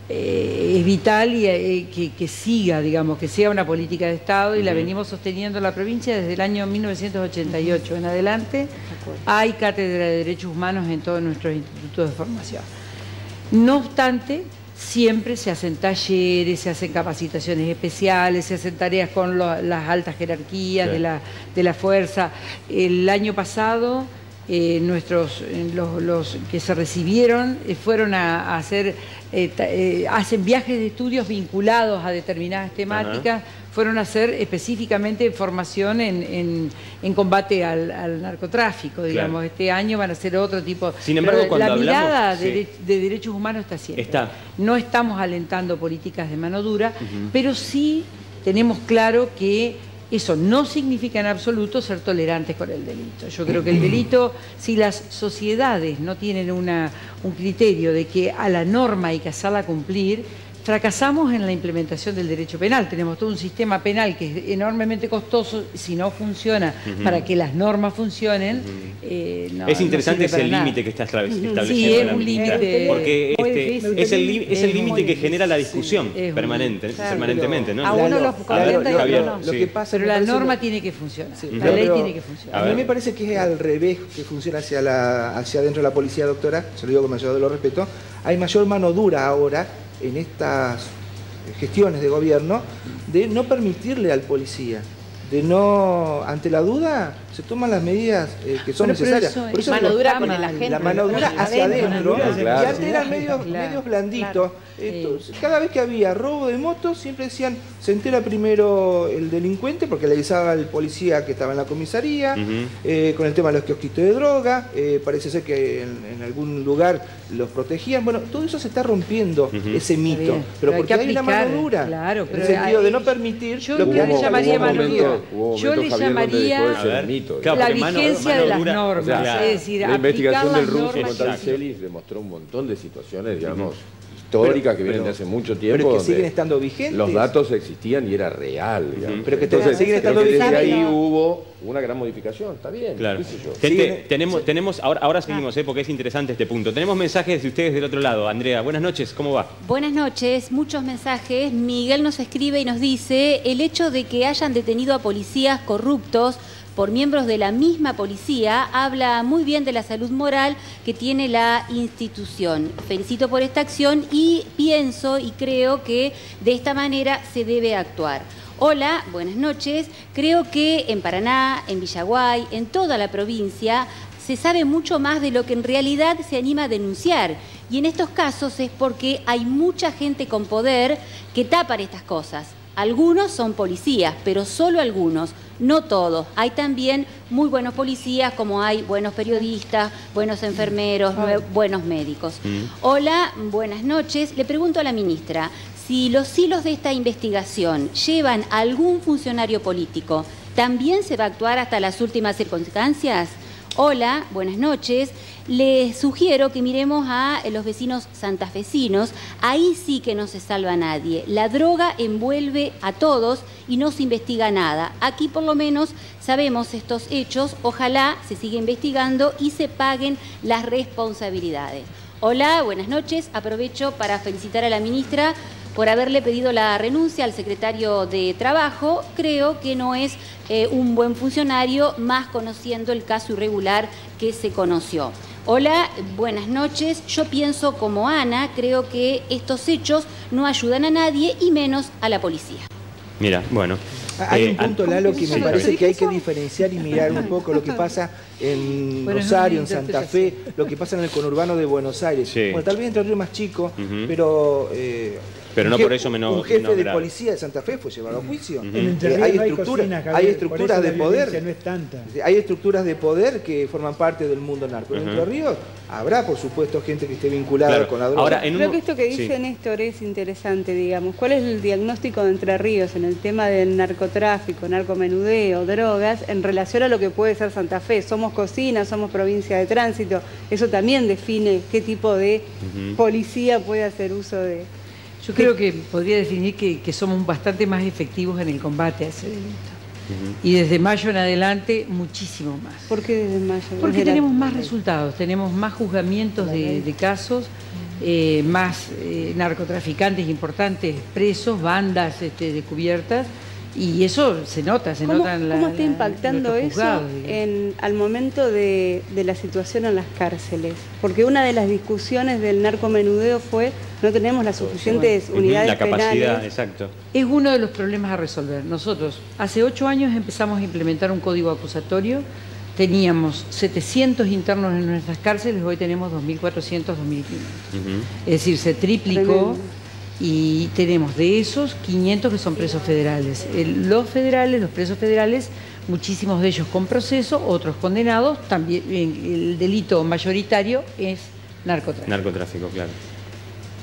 eh, es vital y eh, que, que siga, digamos, que sea una política de Estado y la venimos sosteniendo en la provincia desde el año 1988 en adelante. Hay cátedra de derechos humanos en todos nuestros institutos de formación. No obstante, siempre se hacen talleres, se hacen capacitaciones especiales, se hacen tareas con lo- las altas jerarquías Sí. de, la, de la fuerza. El año pasado, eh, nuestros, eh, los, los que se recibieron eh, fueron a, a hacer, eh, ta- eh, hacen viajes de estudios vinculados a determinadas temáticas, fueron a hacer específicamente formación en, en- en combate al, al narcotráfico, digamos. Claro. Este año van a ser otro tipo. Sin embargo, Pero cuando la hablamos- mirada sí. de, de derechos humanos está siempre. Está. No estamos alentando políticas de mano dura, pero sí tenemos claro que eso no significa en absoluto ser tolerantes con el delito. Yo creo que el delito, si las sociedades no tienen una- un criterio de que a la norma hay que hacerla cumplir, fracasamos en la implementación del derecho penal. Tenemos todo un sistema penal que es enormemente costoso, si no funciona para que las normas funcionen. eh, no- es interesante ese límite que está establec- Sí, estableciendo es la un límite porque este, es el, es límite que genera la discusión permanente, permanentemente, ¿no? A uno los y a otro no. Lo que pasa, Pero la norma lo- tiene que funcionar. Sí, la ley pero tiene que funcionar. A, A mí me parece que es al revés que funciona hacia, la, hacia adentro de la policía, doctora. Se lo digo con mayor de lo respeto. Hay mayor mano dura ahora en estas gestiones de gobierno de no permitirle al policía de no, ante la duda, se toman las medidas eh, que son Bueno, pero necesarias. eso Por eso mano digo, dura con el agente. la mano dura hacia Adentro, adentro, ¿no? y Claro. antes eran medios, Claro. medios blanditos. Sí. Cada vez que había robo de motos, siempre decían, se entera primero el delincuente, porque le avisaba al policía que estaba en la comisaría, eh, con el tema de los kiosquitos de droga, eh, parece ser que en, en algún lugar los protegían. Bueno, todo eso se está rompiendo, ese mito, bien, pero hay porque que hay una aplicar, mano dura. claro, en pero el sentido de no hay- permitir yo- lo yo que le llamaría mano dura. Yo le llamaría- claro, la vigencia mano de las dura, normas, o sea, es decir, la investigación del ruso normas. contra Exacto. Celis demostró un montón de situaciones, digamos, históricas que vienen de hace mucho tiempo. pero que donde siguen estando vigentes. Los datos existían y era real, digamos. Ujú. Pero que Entonces, siguen estando vigentes. ahí No. hubo una gran modificación, está bien, Claro. qué sé yo. Gente, Siguen- tenemos, tenemos, ahora, ahora seguimos, eh, porque es interesante este punto. Tenemos mensajes de ustedes del otro lado. Andrea, buenas noches, ¿cómo va? Buenas noches, muchos mensajes. Miguel nos escribe y nos dice, el hecho de que hayan detenido a policías corruptos por miembros de la misma policía habla muy bien de la salud moral que tiene la institución. Felicito por esta acción y pienso y creo que de esta manera se debe actuar. Hola, buenas noches. Creo que en Paraná, en Villaguay, en toda la provincia, se sabe mucho más de lo que en realidad se anima a denunciar. Y en estos casos es porque hay mucha gente con poder que tapan estas cosas. Algunos son policías, pero solo algunos, no todos. Hay también muy buenos policías, como hay buenos periodistas, buenos enfermeros, nue- buenos médicos. Hola, buenas noches. Le pregunto a la ministra, si los hilos de esta investigación llevan a algún funcionario político, ¿también se va a actuar hasta las últimas circunstancias? Hola, buenas noches. Les sugiero que miremos a los vecinos santafesinos. Ahí sí que no se salva nadie. La droga envuelve a todos y no se investiga nada. Aquí por lo menos sabemos estos hechos. Ojalá se siga investigando y se paguen las responsabilidades. Hola, buenas noches. Aprovecho para felicitar a la ministra por haberle pedido la renuncia al secretario de Trabajo. Creo que no es eh, un buen funcionario, más conociendo el caso irregular que se conoció. Hola, buenas noches. Yo pienso como Ana, creo que estos hechos no ayudan a nadie y menos a la policía. Mira, bueno. Hay Eh, un punto, An- Lalo, que me Sí, parece que hay que diferenciar y mirar un poco lo que pasa en Bueno, Rosario, en Santa Fe, lo que pasa en el conurbano de Buenos Aires. Sí. Bueno, tal vez Entre Ríos más chico, pero... eh, Pero no por eso menos- Un jefe menos de grave. policía de Santa Fe fue llevado a juicio. En Entre Eh, Ríos hay no hay estructuras, cocina, hay Javier, estructuras de poder. no es tanta. Hay estructuras de poder que forman parte del mundo narco. En Ujú. Entre Ríos habrá, por supuesto, gente que esté vinculada Claro. con la droga. Ahora, en un Creo que esto que Sí. dice Néstor es interesante, digamos. ¿Cuál es el diagnóstico de Entre Ríos en el tema del narcotráfico, narcomenudeo, drogas, en relación a lo que puede ser Santa Fe? Somos cocina, somos provincia de tránsito. Eso también define qué tipo de policía puede hacer uso de... Yo creo que podría definir que, que somos bastante más efectivos en el combate a ese delito. Y desde mayo en adelante, muchísimo más. ¿Por qué desde mayo? Porque Desde la- tenemos más resultados, tenemos más juzgamientos de, de casos, eh, más eh, narcotraficantes importantes presos, bandas este, descubiertas, y eso se nota, se ¿Cómo, nota en la, cómo está la- impactando eso en, al momento de, de la situación en las cárceles? Porque una de las discusiones del narcomenudeo fue no tenemos las suficientes Ujú, unidades La capacidad, penales. exacto. Es uno de los problemas a resolver. Nosotros hace ocho años empezamos a implementar un código acusatorio. Teníamos 700 internos en nuestras cárceles, hoy tenemos 2.400, 2.500. Ujú. Es decir, se triplicó Tremendo. Y tenemos de esos 500 que son presos federales. El- los federales, los presos federales, muchísimos de ellos con proceso, otros condenados. También el delito mayoritario es narcotráfico. Narcotráfico, claro.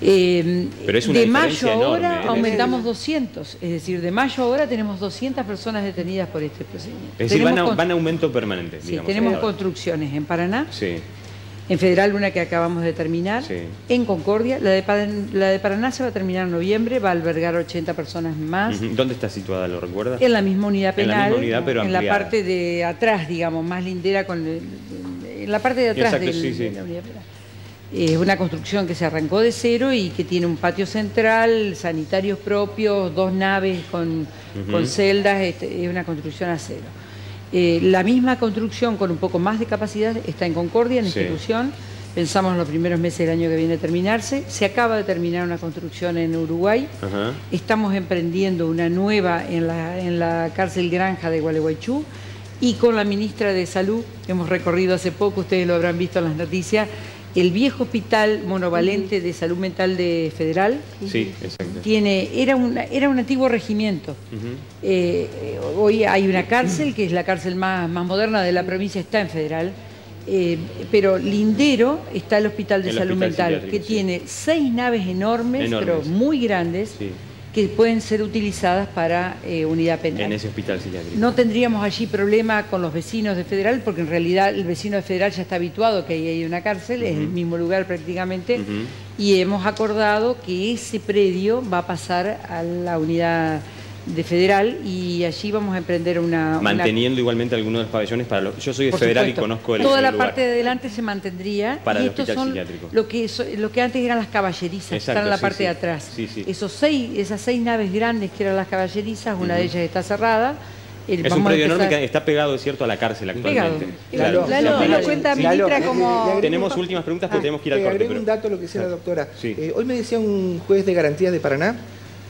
Eh, Pero es una de mayo ahora enorme, ¿eh? aumentamos 200, es decir, de mayo ahora tenemos 200 personas detenidas por este procedimiento. Es decir, van a, van a aumento permanente, sí, digamos. tenemos ahora. construcciones en Paraná, Sí, en Federal una que acabamos de terminar, Sí. en Concordia, la de, la de Paraná se va a terminar en noviembre, va a albergar 80 personas más. ¿Dónde está situada, lo recuerdas? En la misma unidad En la penal, misma unidad, pero en la parte de atrás, digamos, más lindera con el- en la parte de atrás Exacto, del- sí, sí. de la unidad penal. Es una construcción que se arrancó de cero y que tiene un patio central, sanitarios propios, dos naves con, con celdas, este, es una construcción a cero. Eh, la misma construcción con un poco más de capacidad está en Concordia, en Sí. institución, Pensamos en los primeros meses del año que viene a terminarse. Se acaba de terminar una construcción en Uruguay. Estamos emprendiendo una nueva en la, en la cárcel Granja de Gualeguaychú y con la ministra de Salud, hemos recorrido hace poco, ustedes lo habrán visto en las noticias, el viejo hospital monovalente de salud mental de Federal. Sí, exacto. Tiene, era, una, era un antiguo regimiento. Eh, eh, hoy hay una cárcel, que es la cárcel más, más moderna de la provincia, está en Federal. Eh, pero lindero está el Hospital de El Salud hospital Mental, que sí. tiene seis naves enormes, Enormes. pero muy grandes, Sí, que pueden ser utilizadas para eh, unidad penal. en ese hospital psiquiátrico. No tendríamos allí problema con los vecinos de Federal, porque en realidad el vecino de Federal ya está habituado que ahí hay una cárcel, es el mismo lugar prácticamente, y hemos acordado que ese predio va a pasar a la unidad de Federal y allí vamos a emprender una... una- Manteniendo igualmente algunos de los pabellones para los... Yo soy de por Federal supuesto. y conozco el Toda el la lugar. parte de adelante se mantendría Para y el estos hospital son psiquiátrico. lo que, lo que antes eran las caballerizas, Exacto, están en la sí, parte sí. de atrás. Sí, sí. Esos seis, esas seis naves grandes que eran las caballerizas, una de ellas está cerrada. Eh, Es un predio enorme que está pegado, es cierto, a la cárcel Pegado. actualmente. Lalo, Lalo, Lalo, cuenta ministra como- Tenemos últimas preguntas porque Ah, tenemos que ir al te corte. pero- un dato a lo que decía la doctora. Sí. Eh, hoy me decía un juez de garantías de Paraná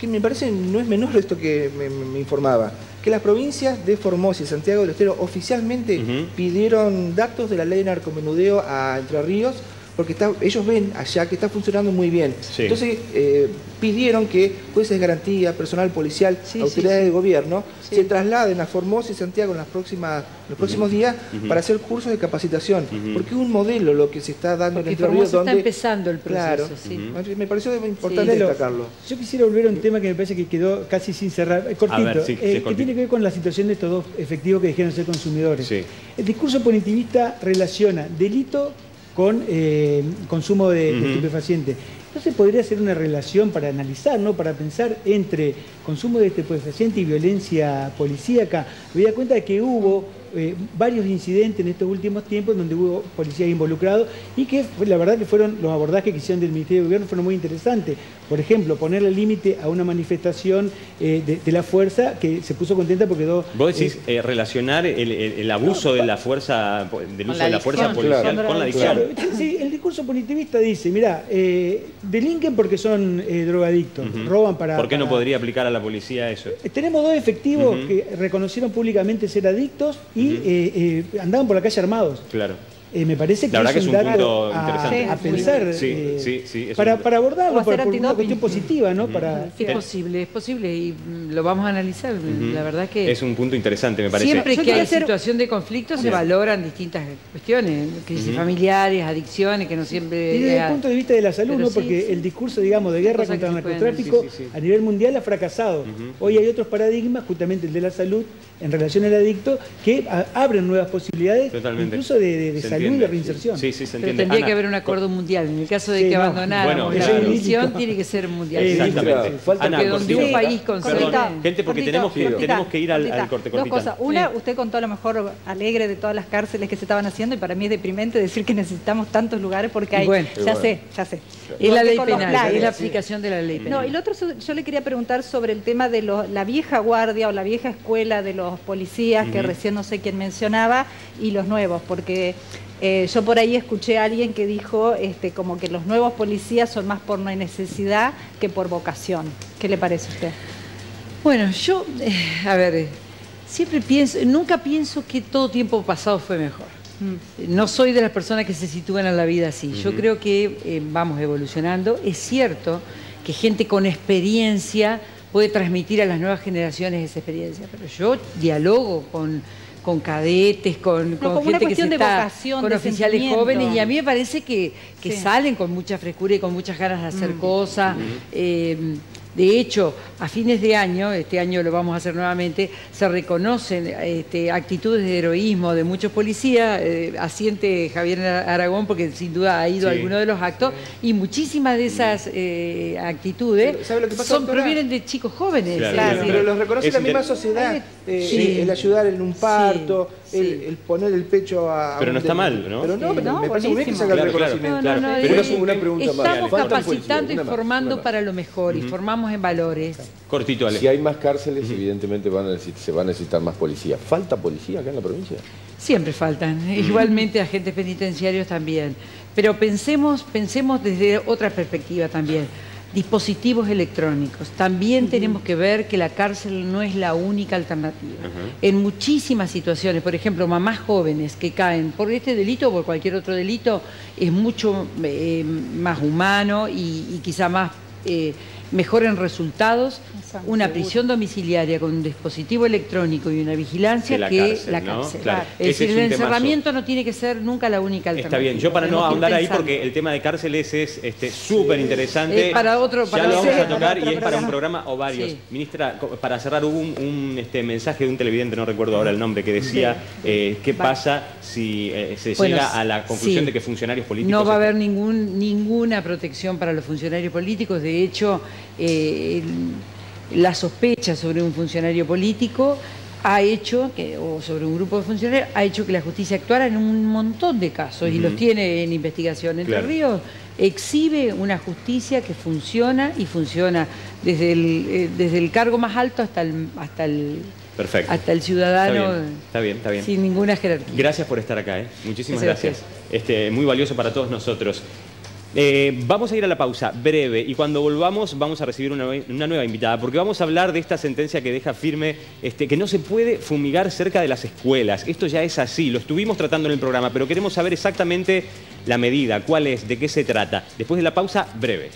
que me parece no es menor esto que me, informaba, que las provincias de Formosa y Santiago del Estero oficialmente pidieron datos de la ley de narcomenudeo a Entre Ríos porque está- ellos ven allá que está funcionando muy bien. Sí. Entonces eh, pidieron que jueces de garantía, personal policial, Sí, autoridades sí, sí. de gobierno Sí. se trasladen a Formosa y Santiago en las próximas, los próximos días para hacer cursos de capacitación. Porque es un modelo lo que se está dando Porque en Ríos Formosa está donde empezando el proceso, Claro. sí. Me pareció importante Sí. destacarlo. Yo quisiera volver a un tema que me parece que quedó casi sin cerrar, eh, cortito, ver, sí, sí, eh, que cortito. tiene que ver con la situación de estos dos efectivos que dijeron ser consumidores. Sí. El discurso punitivista relaciona delito con eh, consumo de, de Ujú. estupefacientes. Entonces podría ser una relación para analizar, ¿no? para pensar entre consumo de estupefaciente y violencia policíaca. Me da cuenta de que hubo eh, varios incidentes en estos últimos tiempos donde hubo policías involucrados y que la verdad que fueron los abordajes que hicieron del Ministerio de Gobierno fueron muy interesantes. Por ejemplo, ponerle límite a una manifestación eh, de, de la fuerza que se puso contenta porque quedó... Vos decís eh, eh, relacionar el, el- el abuso de la fuerza, del uso la de la fuerza policial Claro. con la adicción. Claro, sí, el discurso punitivista dice, mira, eh, delinquen porque son eh, drogadictos, roban para... ¿Por qué no podría aplicar a la policía eso? Tenemos dos efectivos que reconocieron públicamente ser adictos y Ujú. eh, eh, andaban por la calle armados. Claro. Eh, me parece que La verdad que es un dato punto a, interesante. a pensar sí, eh, sí, sí, es un para, para abordarlo hacer por, por una cuestión positiva, ¿no? Para, Es posible, es posible y mm, lo vamos a analizar. La verdad que Es un punto interesante, me parece. siempre Yo que hay hacer- situación de conflicto se valoran distintas cuestiones, crisis familiares, adicciones, que no y siempre... desde eh, el punto de vista de la salud, pero ¿no? sí, porque sí. el discurso, digamos, de guerra contra el que narcotráfico sí, sí, sí. a nivel mundial ha fracasado. Hoy hay otros paradigmas, justamente el de la salud, en relación al adicto, que abren nuevas posibilidades, Totalmente. incluso de, de- de Se salud y entiende. de reinserción. Sí, sí, se Pero entiende. tendría Ana, que haber un acuerdo mundial. En el caso de Sí, que no. abandonáramos Bueno, la claro. adicción, tiene que ser mundial. Exactamente. Falta Ana, Porque donde un país Perdón, gente, porque Cortito, tenemos que, cortita, tenemos que ir al, al cortita. corte Dos cortita. cosas. Una, usted contó a lo mejor alegre de todas las cárceles que se estaban haciendo y para mí es deprimente decir que necesitamos tantos lugares porque hay... Bueno. ya sé, ya sé. Es la ley penal, planes. la aplicación de la ley penal. No, y lo otro, yo le quería preguntar sobre el tema de lo- la vieja guardia o la vieja escuela de los policías que recién no sé quién mencionaba y los nuevos, porque eh, yo por ahí escuché a alguien que dijo este, como que los nuevos policías son más por necesidad que por vocación. ¿Qué le parece a usted? Bueno, yo, eh, a ver, siempre pienso, nunca pienso que todo tiempo pasado fue mejor. Mm. No soy de las personas que se sitúan en la vida así. Yo creo que eh, vamos evolucionando. Es cierto que gente con experiencia puede transmitir a las nuevas generaciones esa experiencia, pero yo dialogo con, con cadetes, con, con una gente que se de está, vocación, con de oficiales jóvenes y a mí me parece que, que Sí. salen con mucha frescura y con muchas ganas de hacer Mm. cosas. Eh, de hecho, a fines de año, este año lo vamos a hacer nuevamente, se reconocen este, actitudes de heroísmo de muchos policías, eh, asiente Javier Aragón porque sin duda ha ido a alguno de los actos, y muchísimas de esas eh, actitudes Pero, ¿sabe lo que pasa, son, provienen de chicos jóvenes. Claro, Claro, pero los reconoce Es la misma sociedad. Eh, sí. el, el ayudar en un parto, Sí, el, poner el pecho a. Pero no está mal, ¿no? Pero no, Sí. pero No, me parece muy bien que buenísimo. se haga el Claro, claro. reconocimiento. No, no, no, Pero es una pregunta más. Estamos capacitando y formando para lo mejor y formamos en valores. Cortito, Ale. Si hay más cárceles, evidentemente van a necesitar- se va a necesitar más policía. ¿Falta policía acá en la provincia? Siempre faltan, igualmente agentes penitenciarios también. Pero pensemos, pensemos desde otra perspectiva también. Dispositivos electrónicos. También tenemos que ver que la cárcel no es la única alternativa. En muchísimas situaciones, por ejemplo, mamás jóvenes que caen por este delito o por cualquier otro delito, es mucho eh, más humano y, y quizá más eh, mejor en resultados Una seguro. prisión domiciliaria con un dispositivo electrónico y una vigilancia Que la que cárcel, la ¿no? cárcel. Claro. Es decir, es el encerramiento no tiene que ser nunca la única alternativa. Está bien, yo para no ahondar ahí porque el tema de cárceles es este, súper interesante. Es para otro- para ya lo vamos a tocar y es para un programa. o varios. Sí. Ministra, para cerrar hubo un, un, este, mensaje de un televidente, no recuerdo ahora el nombre, que decía eh, qué pasa si eh, se Bueno, llega a la conclusión sí. de que funcionarios políticos... No va a haber ningún, ninguna protección para los funcionarios políticos. De hecho, eh, el- la sospecha sobre un funcionario político ha hecho, que, o sobre un grupo de funcionarios, ha hecho que la justicia actuara en un montón de casos y los tiene en investigación. Entre Claro. Ríos exhibe una justicia que funciona y funciona desde el, eh, desde el cargo más alto hasta el, hasta el, Perfecto. hasta el ciudadano Está bien, está bien, está bien. sin ninguna jerarquía. Gracias por estar acá, ¿eh? muchísimas Gracias gracias. Este, muy valioso para todos nosotros. Eh, vamos a ir a la pausa breve y cuando volvamos vamos a recibir una, nueva invitada porque vamos a hablar de esta sentencia que deja firme este, que no se puede fumigar cerca de las escuelas. Esto ya es así, lo estuvimos tratando en el programa, pero queremos saber exactamente la medida, cuál es, de qué se trata. Después de la pausa breve.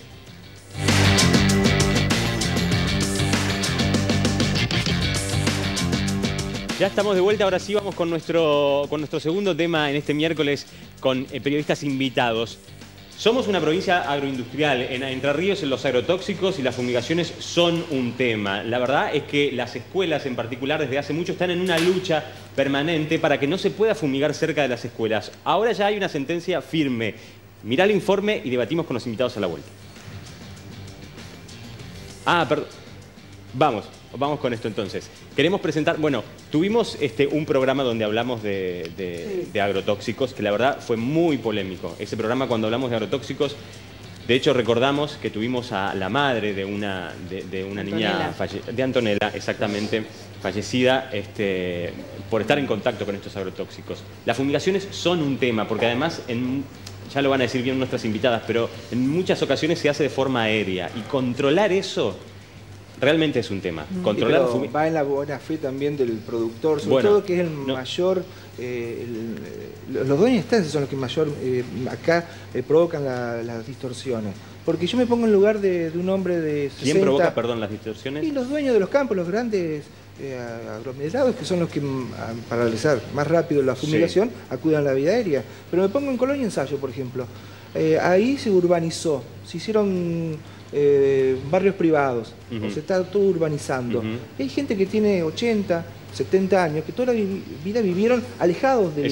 Ya estamos de vuelta, ahora sí vamos con nuestro, con nuestro segundo tema en este miércoles con eh, periodistas invitados. Somos una provincia agroindustrial. En Entre Ríos los agrotóxicos y las fumigaciones son un tema. La verdad es que las escuelas en particular desde hace mucho están en una lucha permanente para que no se pueda fumigar cerca de las escuelas. Ahora ya hay una sentencia firme. Mirá el informe y debatimos con los invitados a la vuelta. Ah, perdón. Vamos, vamos con esto entonces. Queremos presentar, bueno, tuvimos este, un programa donde hablamos de, de- de agrotóxicos, que la verdad fue muy polémico. Ese programa cuando hablamos de agrotóxicos, de hecho recordamos que tuvimos a la madre de una, de, de una niña, falle- de Antonella, exactamente, fallecida este, por estar en contacto con estos agrotóxicos. Las fumigaciones son un tema, porque además, en, ya lo van a decir bien nuestras invitadas, pero en muchas ocasiones se hace de forma aérea y controlar eso realmente es un tema. Controlar pero va en la buena fe también del productor, sobre Bueno, todo que es el no. mayor, eh, el- eh, los dueños de estancias son los que mayor eh, acá eh, provocan la- las distorsiones. Porque yo me pongo en lugar de, de un hombre de 60... ¿Quién provoca, perdón, las distorsiones? Y los dueños de los campos, los grandes eh, aglomerados, que son los que mm, a- para realizar más rápido la fumigación acuden a la vida aérea. Pero me pongo en Colonia Ensayo, por ejemplo. Eh, ahí se urbanizó, se hicieron eh, barrios privados, o se está todo urbanizando. Y hay gente que tiene 80, 70 años, que toda la vi- vida vivieron alejados de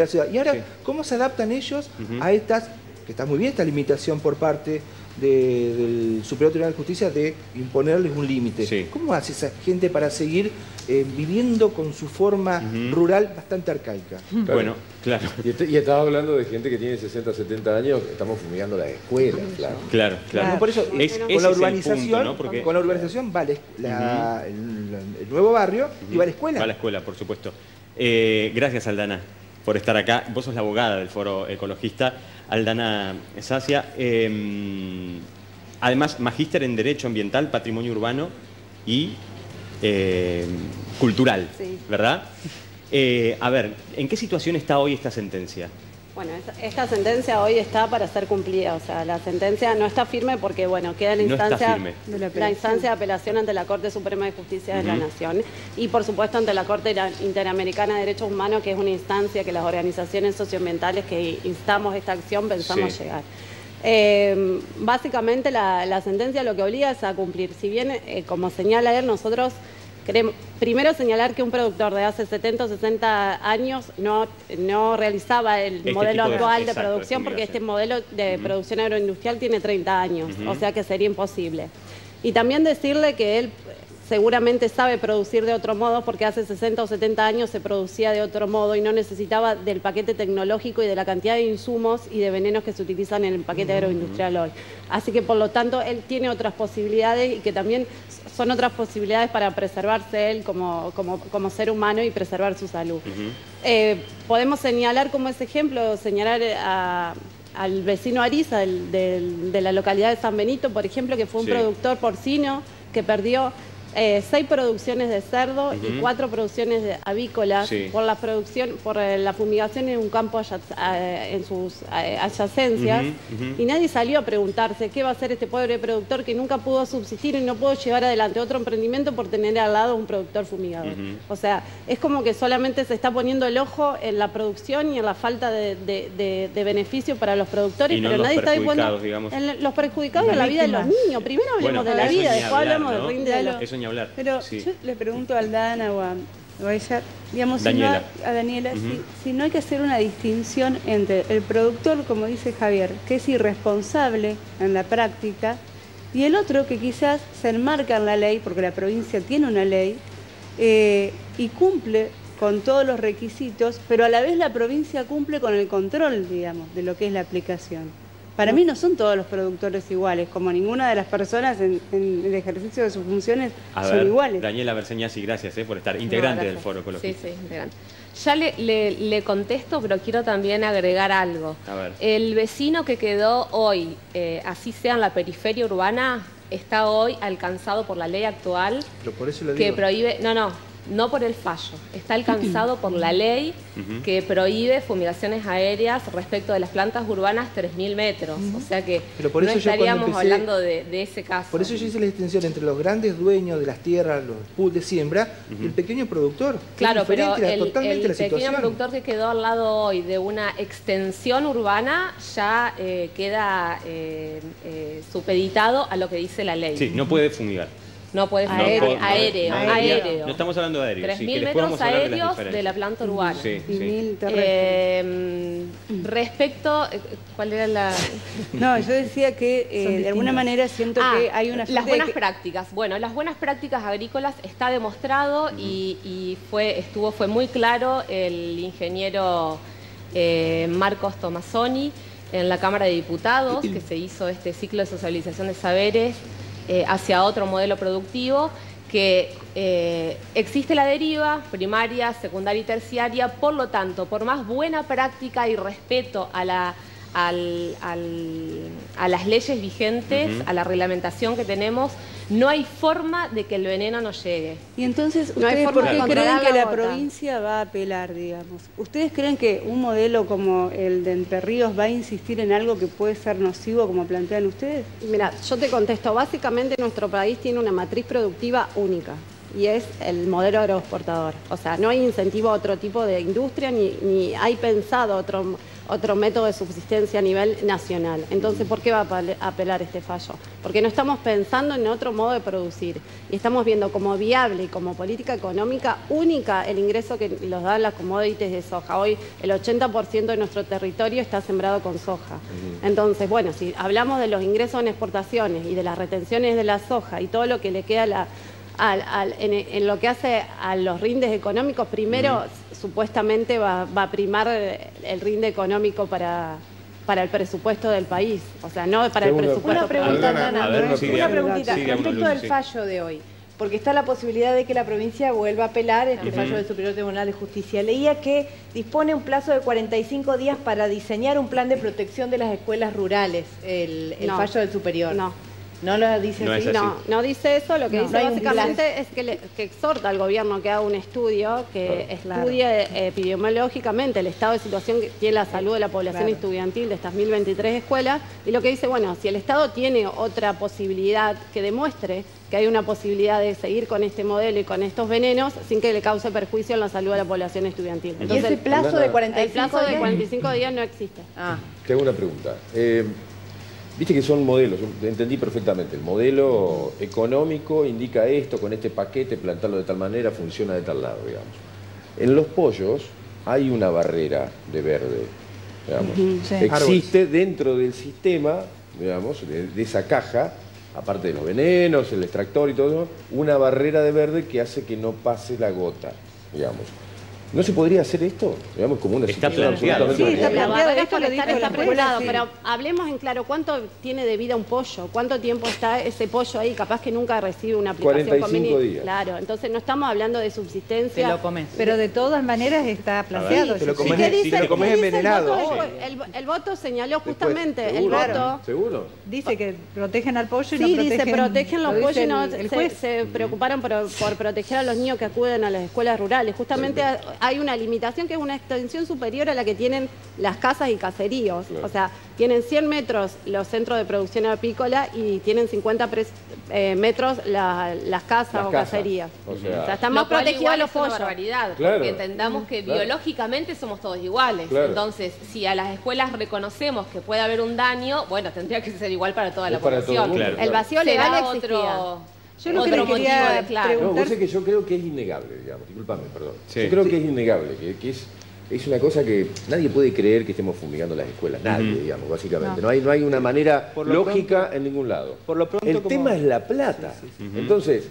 la ciudad. Y ahora, Sí. ¿cómo se adaptan ellos a estas, que está muy bien esta limitación por parte de- del Superior Tribunal de Justicia de imponerles un límite? Sí. ¿Cómo hace esa gente para seguir eh, viviendo con su forma rural bastante arcaica? Claro. Bueno, claro, Y, est- y estaba hablando de gente que tiene 60, 70 años, estamos fumigando las escuelas, claro. claro, claro. No, por eso, Es- con la es urbanización, punto, ¿no? Porque- con la urbanización va la- la- el, el nuevo barrio y va a la escuela. Va a la escuela, por supuesto. Eh, gracias, Aldana, por estar acá. Vos sos la abogada del Foro Ecologista, Aldana Sacia. Eh, además, magíster en Derecho Ambiental, Patrimonio Urbano y eh, Cultural, Sí. ¿verdad? Eh, a ver, ¿en qué situación está hoy esta sentencia? Bueno, esta, esta sentencia hoy está para ser cumplida, o sea, la sentencia no está firme porque, bueno, queda la instancia, la instancia de apelación ante la Corte Suprema de Justicia de la. Nación y, por supuesto, ante la Corte Interamericana de Derechos Humanos, que es una instancia que las organizaciones socioambienales que instamos esta acción pensamos Sí. llegar. Eh, básicamente la, la sentencia lo que obliga es a cumplir. Si bien, eh, como señala él, nosotros primero señalar que un productor de hace 70 o 60 años no, no realizaba el Este modelo actual de, exacto, de producción porque este modelo de producción agroindustrial tiene 30 años, o sea que sería imposible. Y también decirle que él seguramente sabe producir de otro modo porque hace 60 o 70 años se producía de otro modo y no necesitaba del paquete tecnológico y de la cantidad de insumos y de venenos que se utilizan en el paquete agroindustrial hoy. Así que por lo tanto él tiene otras posibilidades y que también son otras posibilidades para preservarse él como, como, ser humano y preservar su salud. Eh, podemos señalar como ese ejemplo, señalar al vecino Ariza de la localidad de San Benito, por ejemplo, que fue un productor porcino que perdió eh, seis producciones de cerdo y cuatro producciones de avícolas por la producción, por eh, la fumigación en un campo eh, en sus adyacencias. Y nadie salió a preguntarse qué va a hacer este pobre productor que nunca pudo subsistir y no pudo llevar adelante otro emprendimiento por tener al lado un productor fumigador. O sea, es como que solamente se está poniendo el ojo en la producción y en la falta de, de, beneficio para los productores, pero nadie está poniendo en los perjudicados en la vida de los niños. Primero hablemos de la vida, después hablamos del rinde de los hablar. Pero yo le pregunto a Aldana o a, ella, digamos, Daniela. Si no, a Daniela, si, no hay que hacer una distinción entre el productor, como dice Javier, que es irresponsable en la práctica, y el otro que quizás se enmarca en la ley, porque la provincia tiene una ley, eh, y cumple con todos los requisitos, pero a la vez la provincia cumple con el control, digamos, de lo que es la aplicación. Para mí no son todos los productores iguales, como ninguna de las personas en, el ejercicio de sus funciones son iguales. Daniela Berseñasi, gracias eh, por estar integrante del Foro Ecológico. Sí, sí, integrante. Ya le, contesto, pero quiero también agregar algo. A ver. El vecino que quedó hoy, eh, así sea en la periferia urbana, está hoy alcanzado por la ley actual pero por eso le que prohíbe... No, no, no por el fallo, está alcanzado por la ley que prohíbe fumigaciones aéreas respecto de las plantas urbanas 3.000 metros. O sea que no estaríamos hablando de, ese caso. Por eso yo hice la distinción entre los grandes dueños de las tierras, los pools de siembra, y el pequeño productor. Claro, pero el, pequeño productor que quedó al lado hoy de una extensión urbana ya eh, queda eh, eh, supeditado a lo que dice la ley. Sí, no puede fumigar. No puede aéreo, aéreo, aéreo, No estamos hablando de aéreo. 3.000 metros aéreos de, la planta urbana. Sí, sí. Eh, respecto, eh, ¿cuál era la...? No, yo decía que eh, de alguna manera siento ah, que hay una... Las buenas prácticas. Bueno, las buenas prácticas agrícolas está demostrado y, fue, estuvo, fue muy claro el ingeniero Marcos Tomasoni en la Cámara de Diputados, que se hizo este ciclo de socialización de saberes eh, hacia otro modelo productivo, que eh, existe la deriva primaria, secundaria y terciaria, por lo tanto, por más buena práctica y respeto a la al, a las leyes vigentes, a la reglamentación que tenemos, no hay forma de que el veneno no llegue. Y entonces, ¿ustedes por qué creen que la, provincia va a apelar, digamos? ¿Ustedes creen que un modelo como el de Entre Ríos va a insistir en algo que puede ser nocivo, como plantean ustedes? Mira, yo te contesto, básicamente nuestro país tiene una matriz productiva única y es el modelo agroexportador. O sea, no hay incentivo a otro tipo de industria ni, ni hay pensado otro otro método de subsistencia a nivel nacional. Entonces, ¿por qué va a apelar este fallo? Porque no estamos pensando en otro modo de producir y estamos viendo como viable y como política económica única el ingreso que nos dan las commodities de soja. Hoy el 80% de nuestro territorio está sembrado con soja. Entonces, bueno, si hablamos de los ingresos en exportaciones y de las retenciones de la soja y todo lo que le queda a la en, lo que hace a los rindes económicos, primero supuestamente va, a primar el rinde económico para, para el presupuesto del país, o sea, no para el presupuesto. Una pregunta, una preguntita respecto del fallo de hoy, porque está la posibilidad de que la provincia vuelva a apelar este fallo del Superior Tribunal de Justicia. Leía que dispone un plazo de 45 días para diseñar un plan de protección de las escuelas rurales, el, fallo del Superior. No. No lo dice no así. No, no dice eso. Lo que dice básicamente es que, exhorta al gobierno que haga un estudio, que estudie epidemiológicamente el estado de situación que tiene la salud de la población estudiantil de estas 1023 escuelas. Y lo que dice, bueno, si el Estado tiene otra posibilidad que demuestre que hay una posibilidad de seguir con este modelo y con estos venenos sin que le cause perjuicio en la salud de la población estudiantil. Entonces, ¿Y ese plazo de 45 el plazo de 45 días no existe. Ah. Te hago una pregunta. Eh, Viste que son modelos, entendí perfectamente. El modelo económico indica esto, con este paquete, plantarlo de tal manera, funciona de tal lado, digamos. En los pollos hay una barrera de verde, digamos. Existe dentro del sistema, digamos, de, esa caja, aparte de los venenos, el extractor y todo, una barrera de verde que hace que no pase la gota, digamos. ¿No se podría hacer esto? Digamos, como una Está situación planteado. absolutamente Sí, está planteado, esto lo dijo está regulado, sí. pero hablemos en claro, ¿cuánto tiene de vida un pollo? ¿Cuánto tiempo está ese pollo ahí? Capaz que nunca recibe una aplicación 45 conveniente. días. Claro, entonces no estamos hablando de subsistencia. Te lo comes. Pero de todas maneras está planteado. Te lo eso. comes- ¿Qué Sí, dice, te lo comes dice el envenenado. voto? Sí. El, el voto señaló Después, justamente, el ¿seguro? voto... ¿Seguro? Dice que protegen al pollo y Sí, no dice, protegen, protegen los lo pollos dice y no el, el se, juez. se preocuparon por, por proteger a los niños que acuden a las escuelas rurales. Justamente hay una limitación que es una extensión superior a la que tienen las casas y caseríos. Claro. O sea, tienen 100 metros los centros de producción apícola y tienen 50 pres- eh, metros la- las casas Las o casas. caserías. O sea, están Lo más cual protegidos los es una pollos. barbaridad, Claro. porque entendamos que Claro. biológicamente somos todos iguales. Claro. Entonces, si a las escuelas reconocemos que puede haber un daño, bueno, tendría que ser igual para toda la Es para todo el población. mundo, Claro. El vacío legal otro, existía. Yo lo que otro le quería motivo de claro. No, vos sabés que yo creo que es innegable, digamos, disculpame, perdón. Sí. Yo creo que es innegable, que, que es, es una cosa que nadie puede creer que estemos fumigando las escuelas, nadie, digamos, básicamente. No. hay, no hay una manera lógica en ningún lado. Por lo pronto, El como- tema es la plata. Entonces,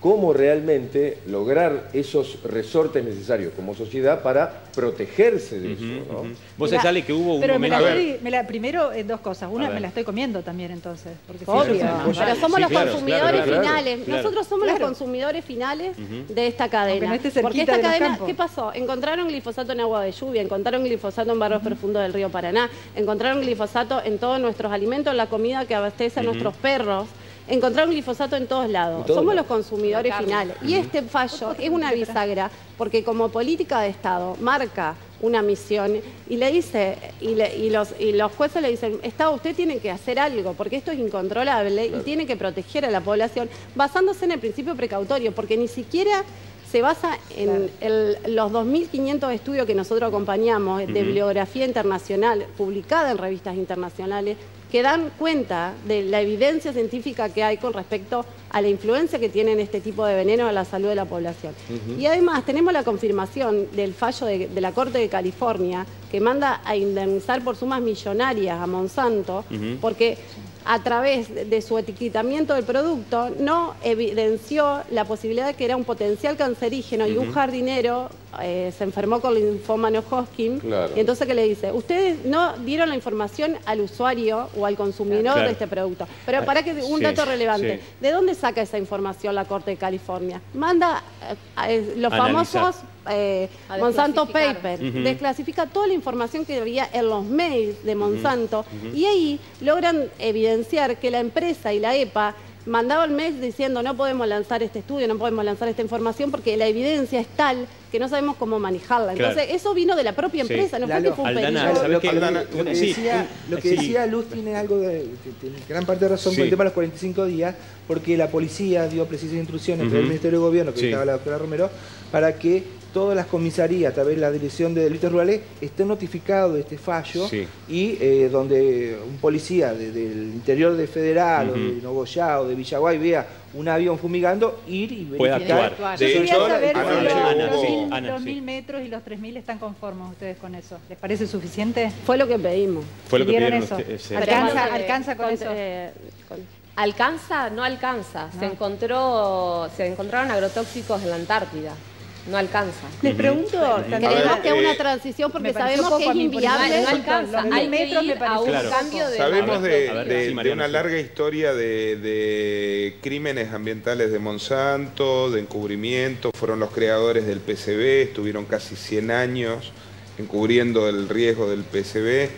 ¿cómo realmente lograr esos resortes necesarios como sociedad para protegerse de eso? ¿no? Vos Mira, sabés, Ale, que hubo un Pero me momento... la A ver. estoy- me la- primero, eh, dos cosas. Una, me la estoy comiendo también, entonces. Porque Obvio, pero somos Sí, los claro, consumidores claro, finales. claro. Nosotros somos Claro. los consumidores finales de esta cadena. No esté Porque esta cadena. ¿qué pasó? Encontraron glifosato en agua de lluvia, encontraron glifosato en barrios profundos del río Paraná, encontraron glifosato en todos nuestros alimentos, en la comida que abastece a nuestros perros. Encontraron glifosato en todos lados. Somos los consumidores finales. Y este fallo es una bisagra porque como política de Estado marca una misión y le dice, y, le- y los, y los jueces le dicen, Estado, usted tiene que hacer algo porque esto es incontrolable y tiene que proteger a la población basándose en el principio precautorio, porque ni siquiera se basa en el- los 2.500 estudios que nosotros acompañamos de bibliografía internacional publicada en revistas internacionales que dan cuenta de la evidencia científica que hay con respecto a la influencia que tienen este tipo de veneno a la salud de la población. Y además tenemos la confirmación del fallo de, de la Corte de California que manda a indemnizar por sumas millonarias a Monsanto porque a través de- de su etiquetamiento del producto no evidenció la posibilidad de que era un potencial cancerígeno y un jardinero eh, se enfermó con linfoma no Hodgkin Claro. y entonces ¿qué le dice? Ustedes no dieron la información al usuario o al consumidor Claro. de este producto. Pero para que un Sí, dato relevante, sí. ¿de dónde saca esa información la Corte de California? Manda eh, a- eh, los Analizar. famosos eh, Monsanto. Papers, desclasifica toda la información que había en los mails de Monsanto y ahí logran evidenciar que la empresa y la EPA mandaban mails diciendo no podemos lanzar este estudio, no podemos lanzar esta información porque la evidencia es tal que no sabemos cómo manejarla. Claro. Entonces eso vino de la propia Sí. empresa, no fue Lalo, que fue un Aldana, pedido. ¿sabés lo, que- Aldana, lo que sí, decía, lo que sí. decía Luz tiene algo de, que tiene gran parte de razón Sí. con el tema de los 45 días, porque la policía dio precisas instrucciones Ujú. al Ministerio de Gobierno, que Sí. estaba la doctora Romero, para que todas las comisarías, a través de la Dirección de Delitos Rurales, estén notificados de este fallo Sí. y eh, donde un policía de- del interior de Federal o de Nogoyá o de Villaguay vea un avión fumigando, ir y Puede verificar. actuar. Yo De quería hecho, saber si los- Ana, los sí, mil- Ana, los sí. mil metros y los tres mil están conformes ustedes con eso. ¿Les parece suficiente? Fue lo que pedimos. Fue lo que ¿Pidieron pidieron eso? ¿Alcanza, alcanza con Con- eso? eh, con- ¿Alcanza? No alcanza. Se encontró, se encontraron agrotóxicos en la Antártida. No alcanza. Les pregunto. Queremos que eh, una transición porque sabemos que es inviable. no alcanza. Hay metros me a un cambio de Sabemos de, una larga historia de, de crímenes ambientales de Monsanto, de encubrimiento, fueron los creadores del PCB, estuvieron casi 100 años encubriendo el riesgo del PCB,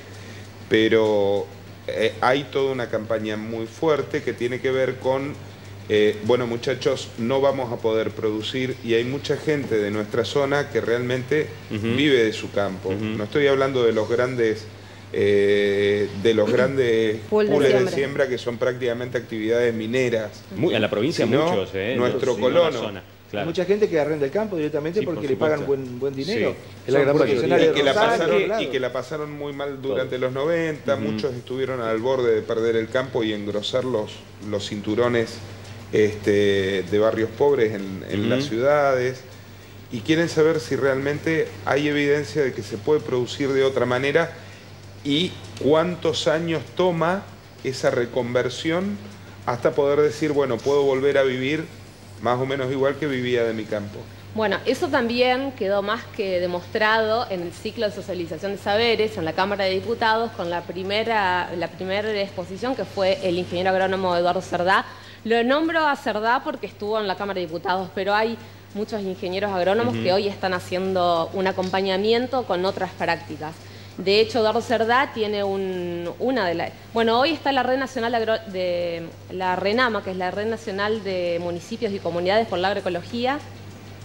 pero eh, hay toda una campaña muy fuerte que tiene que ver con, eh, bueno muchachos, no vamos a poder producir y hay mucha gente de nuestra zona que realmente vive de su campo. No estoy hablando de los grandes... eh, de los grandes Pool de pools de siembra. que son prácticamente actividades mineras. Muy- en la provincia muchos, ¿eh? nuestro Sí, colono. zona, claro. mucha gente que arrenda el campo directamente Sí, porque por le pagan buen, buen dinero. Sí. La gran. Y que, pasaron, y la pasaron muy mal durante los 90, muchos estuvieron al borde de perder el campo y engrosar los, los cinturones este, de barrios pobres en, las ciudades y quieren saber si realmente hay evidencia de que se puede producir de otra manera y cuántos años toma esa reconversión hasta poder decir, bueno, puedo volver a vivir más o menos igual que vivía de mi campo. Bueno, eso también quedó más que demostrado en el ciclo de socialización de saberes en la Cámara de Diputados con la primera, la primera exposición que fue el ingeniero agrónomo Eduardo Cerdá. Lo nombro a Cerdá porque estuvo en la Cámara de Diputados, pero hay muchos ingenieros agrónomos que hoy están haciendo un acompañamiento con otras prácticas. De hecho, Eduardo Cerdá tiene una de las... Bueno, hoy está la Red Nacional de, la RENAMA, que es la Red Nacional de Municipios y Comunidades por la Agroecología,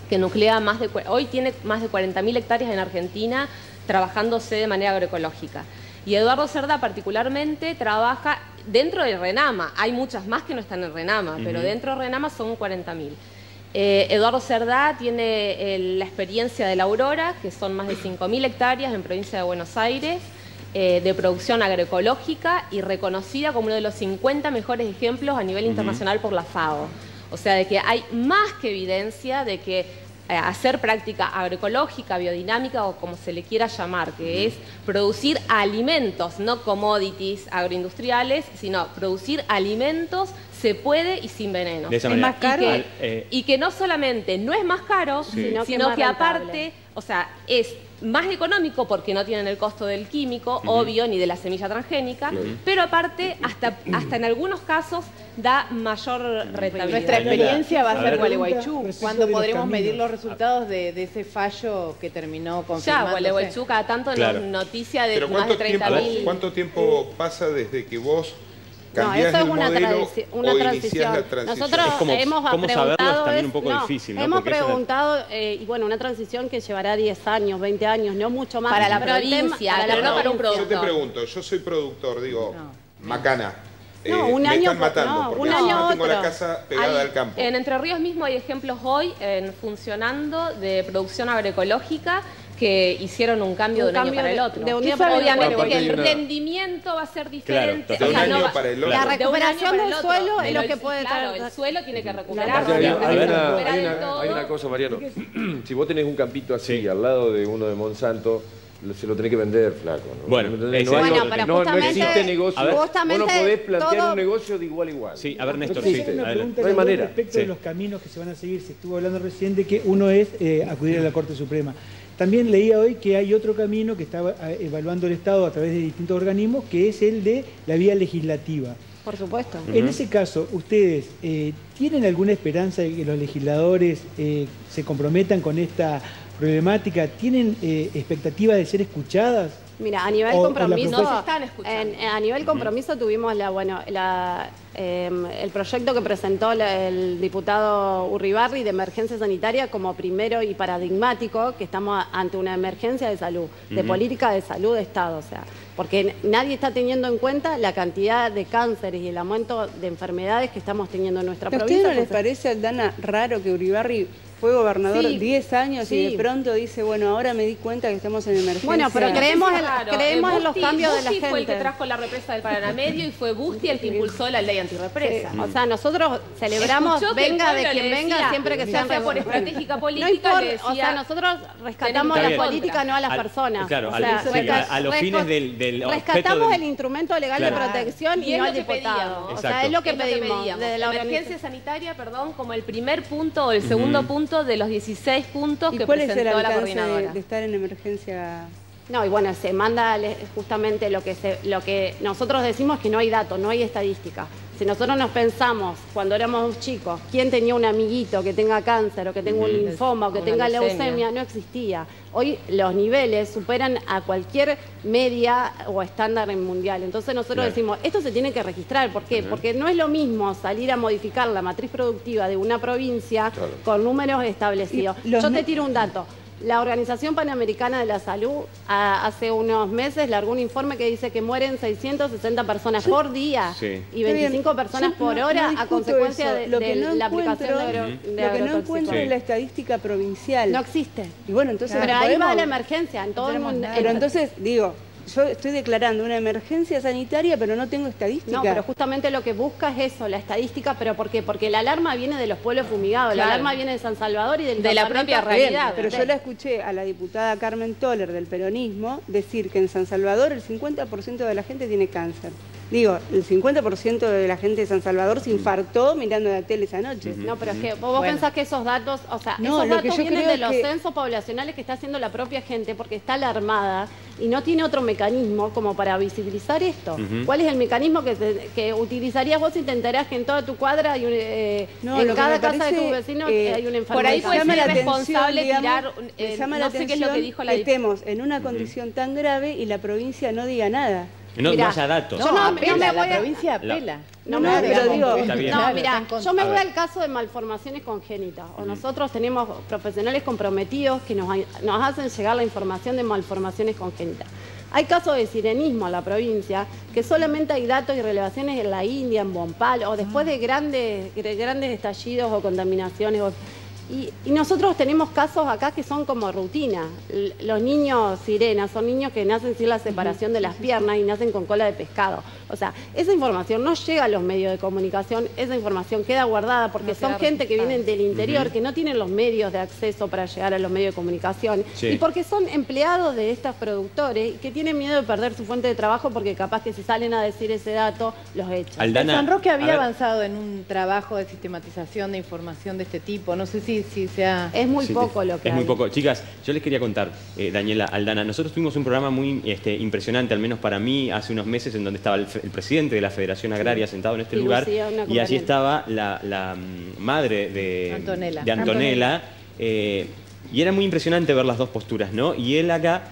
que nuclea más de... Hoy tiene más de 40.000 hectáreas en Argentina trabajándose de manera agroecológica. Y Eduardo Cerda particularmente trabaja dentro de Renama. Hay muchas más que no están en Renama, pero dentro de Renama son 40.000. Eh, Eduardo Cerdá tiene eh, la experiencia de la Aurora, que son más de 5.000 hectáreas en provincia de Buenos Aires, eh, de producción agroecológica y reconocida como uno de los 50 mejores ejemplos a nivel internacional por la FAO. O sea, de que hay más que evidencia de que hacer práctica agroecológica, biodinámica o como se le quiera llamar, que es producir alimentos, no commodities agroindustriales, sino producir alimentos se puede y sin veneno. es más caro. Eh, y que, no solamente no es más caro, sino, que, aparte, o sea, es más económico porque no tienen el costo del químico, obvio, ni de la semilla transgénica, pero aparte, hasta, hasta en algunos casos, da mayor rentabilidad. Nuestra experiencia va a ser Gualeguaychú. ¿Cuándo podremos medir los resultados de, ese fallo que terminó con Ya, Gualeguaychú cada tanto nos noticia de más de 30.000... ¿Cuánto tiempo pasa desde que vos no, eso es una, una transición. Nosotros hemos preguntado es un poco difícil. Hemos preguntado, eh, y bueno, una transición que llevará 10 años, 20 años, no mucho más. Para la provincia, pero no para un productor. Yo te pregunto, yo soy productor, digo, macana. No, eh, un año, matando, no, un año tengo la casa pegada al campo. En Entre Ríos mismo hay ejemplos hoy en funcionando de producción agroecológica que hicieron un cambio de un año para el otro. De un día para Obviamente que el rendimiento va a ser diferente. de un año para el otro. La recuperación del suelo es lo que puede Claro, el suelo tiene que recuperar. Hay una cosa, Mariano. Si vos tenés un campito así al lado de uno de Monsanto, se lo tenés que vender, flaco. ¿no? Bueno, no, bueno pero no, existe negocio. Ver, vos no podés plantear todo... un negocio de igual a igual. Sí, a ver, Néstor, sí. Una pregunta no hay manera. Respecto de los caminos que se van a seguir, se estuvo hablando recién de que uno es eh, acudir a la Corte Suprema. También leía hoy que hay otro camino que está eh, evaluando el Estado a través de distintos organismos, que es el de la vía legislativa. Por supuesto. En ese caso, ¿ustedes eh, tienen alguna esperanza de que los legisladores eh, se comprometan con esta problemática? ¿Tienen expectativa de ser escuchadas? Mira, a nivel compromiso, a nivel compromiso tuvimos la, bueno, la, em, el proyecto que presentó el diputado Urribarri de emergencia sanitaria como primero y paradigmático que estamos ante una emergencia de salud, de política de salud de Estado, o sea, porque nadie está teniendo en cuenta la cantidad de cánceres y el aumento de enfermedades que estamos teniendo en nuestra provincia. ¿A usted no les parece, Aldana, raro que Uribarri fue gobernador 10 años y de pronto dice, bueno, ahora me di cuenta que estamos en emergencia. Bueno, pero creemos, en, creemos en los cambios de la gente. fue el que trajo la represa del Paraná Medio y fue Busti el que impulsó la ley antirrepresa. O sea, nosotros celebramos, venga de quien venga, siempre que sea por estratégica política. o sea, nosotros rescatamos la política, no a las personas. Claro, a, los fines del, del Rescatamos el instrumento legal de protección y, no al diputado. O sea, es lo que pedimos. Desde la emergencia sanitaria, perdón, como el primer punto o el segundo punto de los 16 puntos que cuál presentó es el la coordinadora. De, de estar en emergencia no, y bueno, se manda justamente lo que, se, lo que nosotros decimos que no hay datos, no hay estadística. Si nosotros nos pensamos cuando éramos chicos, quién tenía un amiguito que tenga cáncer o que tenga un linfoma o que tenga leucemia, no existía. Hoy los niveles superan a cualquier media o estándar mundial. Entonces nosotros decimos, esto se tiene que registrar. ¿Por qué? Porque no es lo mismo salir a modificar la matriz productiva de una provincia con números establecidos. Yo te tiro un dato. La Organización Panamericana de la Salud hace unos meses largó un informe que dice que mueren 660 personas por día y 25 personas por hora a consecuencia de, la aplicación de, de Lo que no encuentro es la estadística provincial. No existe. Y bueno, entonces... Pero ahí va la emergencia, en todo el mundo. Pero entonces, digo, yo estoy declarando una emergencia sanitaria, pero no tengo estadística. No, pero justamente lo que busca es eso, la estadística, pero ¿por qué? Porque la alarma viene de los pueblos fumigados, la alarma viene de San Salvador y del de la propia realidad. pero yo la escuché a la diputada Carmen Toller del peronismo decir que en San Salvador el 50% de la gente tiene cáncer. Digo, el 50% de la gente de San Salvador se infartó mirando la tele esa noche. No, pero es que vos pensás que esos datos, o sea, No, esos datos vienen de los que- censos poblacionales que está haciendo la propia gente porque está alarmada y no tiene otro mecanismo como para visibilizar esto. ¿Cuál es el mecanismo que, te- que utilizarías vos si te enterás que en toda tu cuadra hay un, eh, No, en cada casa de tu vecino eh, hay un enfermo? por ahí de puede ser responsable digamos, tirar, eh, llama no la sé qué es atención lo que dijo la estemos en una condición tan grave y la provincia no diga nada. No, no haya datos. Yo no, no apela, me la voy a- provincia La- apela. No, No, me- pero digo-. No, Claro, mira, yo me voy al caso de malformaciones congénitas. O nosotros tenemos profesionales comprometidos que nos, nos hacen llegar la información de malformaciones congénitas. Hay casos de sirenismo en la provincia que solamente hay datos y relevaciones en la India, en Bompal, o después de grandes, de grandes estallidos o contaminaciones. o- y, y nosotros tenemos casos acá que son como rutina. L- Los niños sirenas son niños que nacen sin la separación de las piernas y nacen con cola de pescado. O sea, esa información no llega a los medios de comunicación, esa información queda guardada porque No son gente que vienen del interior, que no tienen los medios de acceso para llegar a los medios de comunicación Sí. y porque son empleados de estos productores y que tienen miedo de perder su fuente de trabajo porque capaz que si salen a decir ese dato, los echan. Aldana, San Roque había avanzado en un trabajo de sistematización de información de este tipo. No sé si, si se ha... Es muy Sí, poco lo que Es muy poco. Chicas, yo les quería contar, eh, Daniela, Aldana, nosotros tuvimos un programa muy este, impresionante, al menos para mí, hace unos meses, en donde estaba el, presidente de la Federación Agraria sentado en este Y lugar. Y allí estaba la, la, mm, madre de Antonella. de Antonella, eh, y era muy impresionante ver las dos posturas, ¿no? Y él acá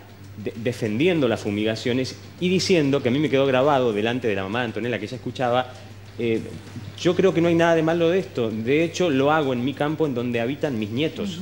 de- defendiendo las fumigaciones y diciendo, que a mí me quedó grabado delante de la mamá de Antonella que ella escuchaba, eh, yo creo que no hay nada de malo de esto. De hecho, lo hago en mi campo en donde habitan mis nietos.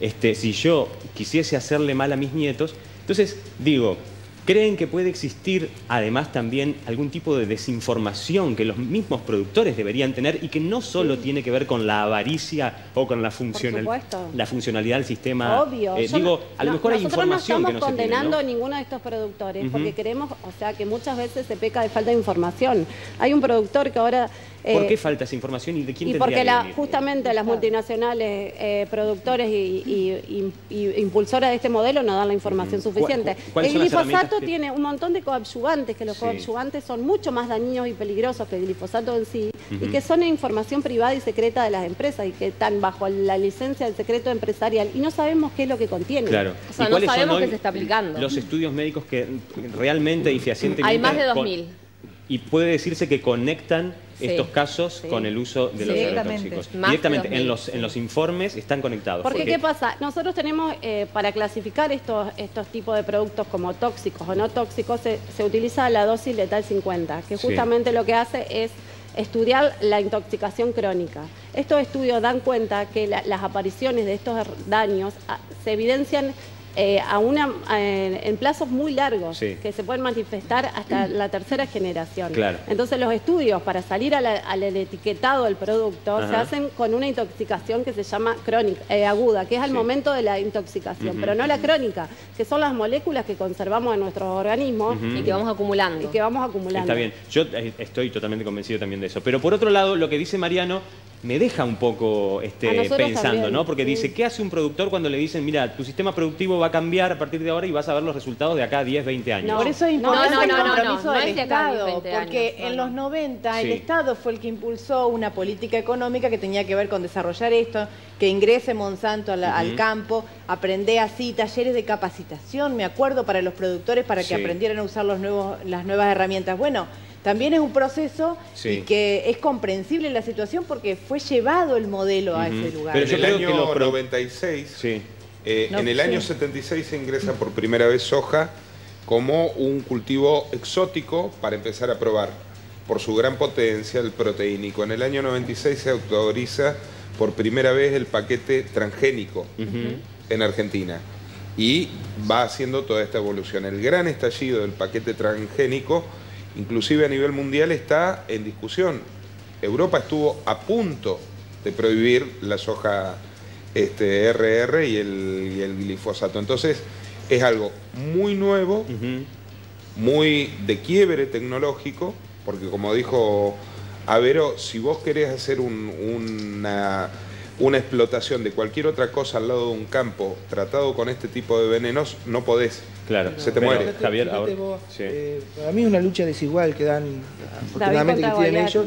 Este, si yo quisiese hacerle mal a mis nietos, entonces digo, ¿creen que puede existir además también algún tipo de desinformación que los mismos productores deberían tener y que no solo tiene que ver con la avaricia o con la, funcional- supuesto. la funcionalidad del sistema? Obvio. Eh, digo, no- a lo no- mejor hay nosotros información no que no estamos condenando ¿no? a ninguno de estos productores porque queremos, o sea, que muchas veces se peca de falta de información. Hay un productor que ahora... ¿Por eh, qué falta esa información y de quién y tendría porque que la- venir? justamente las multinacionales, eh, productores y, y- y- y impulsoras de este modelo no dan la información suficiente. ¿Cu- cu- cuáles El son las glifosato herramientas que- tiene un montón de coadyuvantes, que los Sí. coadyuvantes son mucho más dañinos y peligrosos que el glifosato en sí, y que son información privada y secreta de las empresas y que están bajo la licencia del secreto empresarial y no sabemos qué es lo que contiene. Claro. O sea, ¿Y no cuáles son sabemos qué se está aplicando. Los estudios médicos que realmente y fehacientemente... Hay más de con- 2.000. Y puede decirse que conectan Sí, estos casos sí. con el uso de los agrotóxicos. Directamente. Más Directamente, 2.000. en los, en los informes están conectados. Porque, ¿qué pasa? Nosotros tenemos, eh, para clasificar estos, estos tipos de productos como tóxicos o no tóxicos, se, se utiliza la dosis letal 50, que justamente lo que hace es estudiar la intoxicación crónica. Estos estudios dan cuenta que la- las apariciones de estos daños ah, se evidencian eh, a una, eh, en plazos muy largos, Sí. que se pueden manifestar hasta la tercera generación. Claro. Entonces los estudios para salir la- al etiquetado del producto se hacen con una intoxicación que se llama crónica, eh, aguda, que es al Sí. momento de la intoxicación, pero no la crónica, que son las moléculas que conservamos en nuestros organismos Ujú. Y que vamos acumulando. y que vamos acumulando. Está bien, yo estoy totalmente convencido también de eso. Pero por otro lado, lo que dice Mariano me deja un poco este, pensando, también, ¿no? Porque sí. dice, ¿qué hace un productor cuando le dicen, mira, tu sistema productivo va a cambiar a partir de ahora y vas a ver los resultados de acá a 10, 20 años? Por eso es No, importante no, no, el no, compromiso no, no del Estado, 20 porque años, no, en no. los 90 el. Estado fue el que impulsó una política económica que tenía que ver con desarrollar esto, que ingrese Monsanto al campo, aprender así, talleres de capacitación, me acuerdo, para los productores para que Sí. aprendieran a usar los nuevos, las nuevas herramientas. Bueno, también es un proceso Sí. y que es comprensible la situación porque fue llevado el modelo a ese lugar. Pero en yo el creo año que pro- 96, Sí. eh, No, en el sí. año 76 se ingresa por primera vez soja como un cultivo exótico para empezar a probar por su gran potencial proteínico. En el año 96 se autoriza por primera vez el paquete transgénico en Argentina y va haciendo toda esta evolución. El gran estallido del paquete transgénico, inclusive a nivel mundial, está en discusión. Europa estuvo a punto de prohibir la soja este, RR y el, y el glifosato. Entonces, es algo muy nuevo, muy de quiebre tecnológico, porque como dijo Avero, si vos querés hacer un, una- una explotación de cualquier otra cosa al lado de un campo tratado con este tipo de venenos, no podés. Claro. Se te Pero, muere. Javier, Fíjate ahora. vos, sí. eh, para mí es una lucha desigual que dan, afortunadamente, que tienen ellos,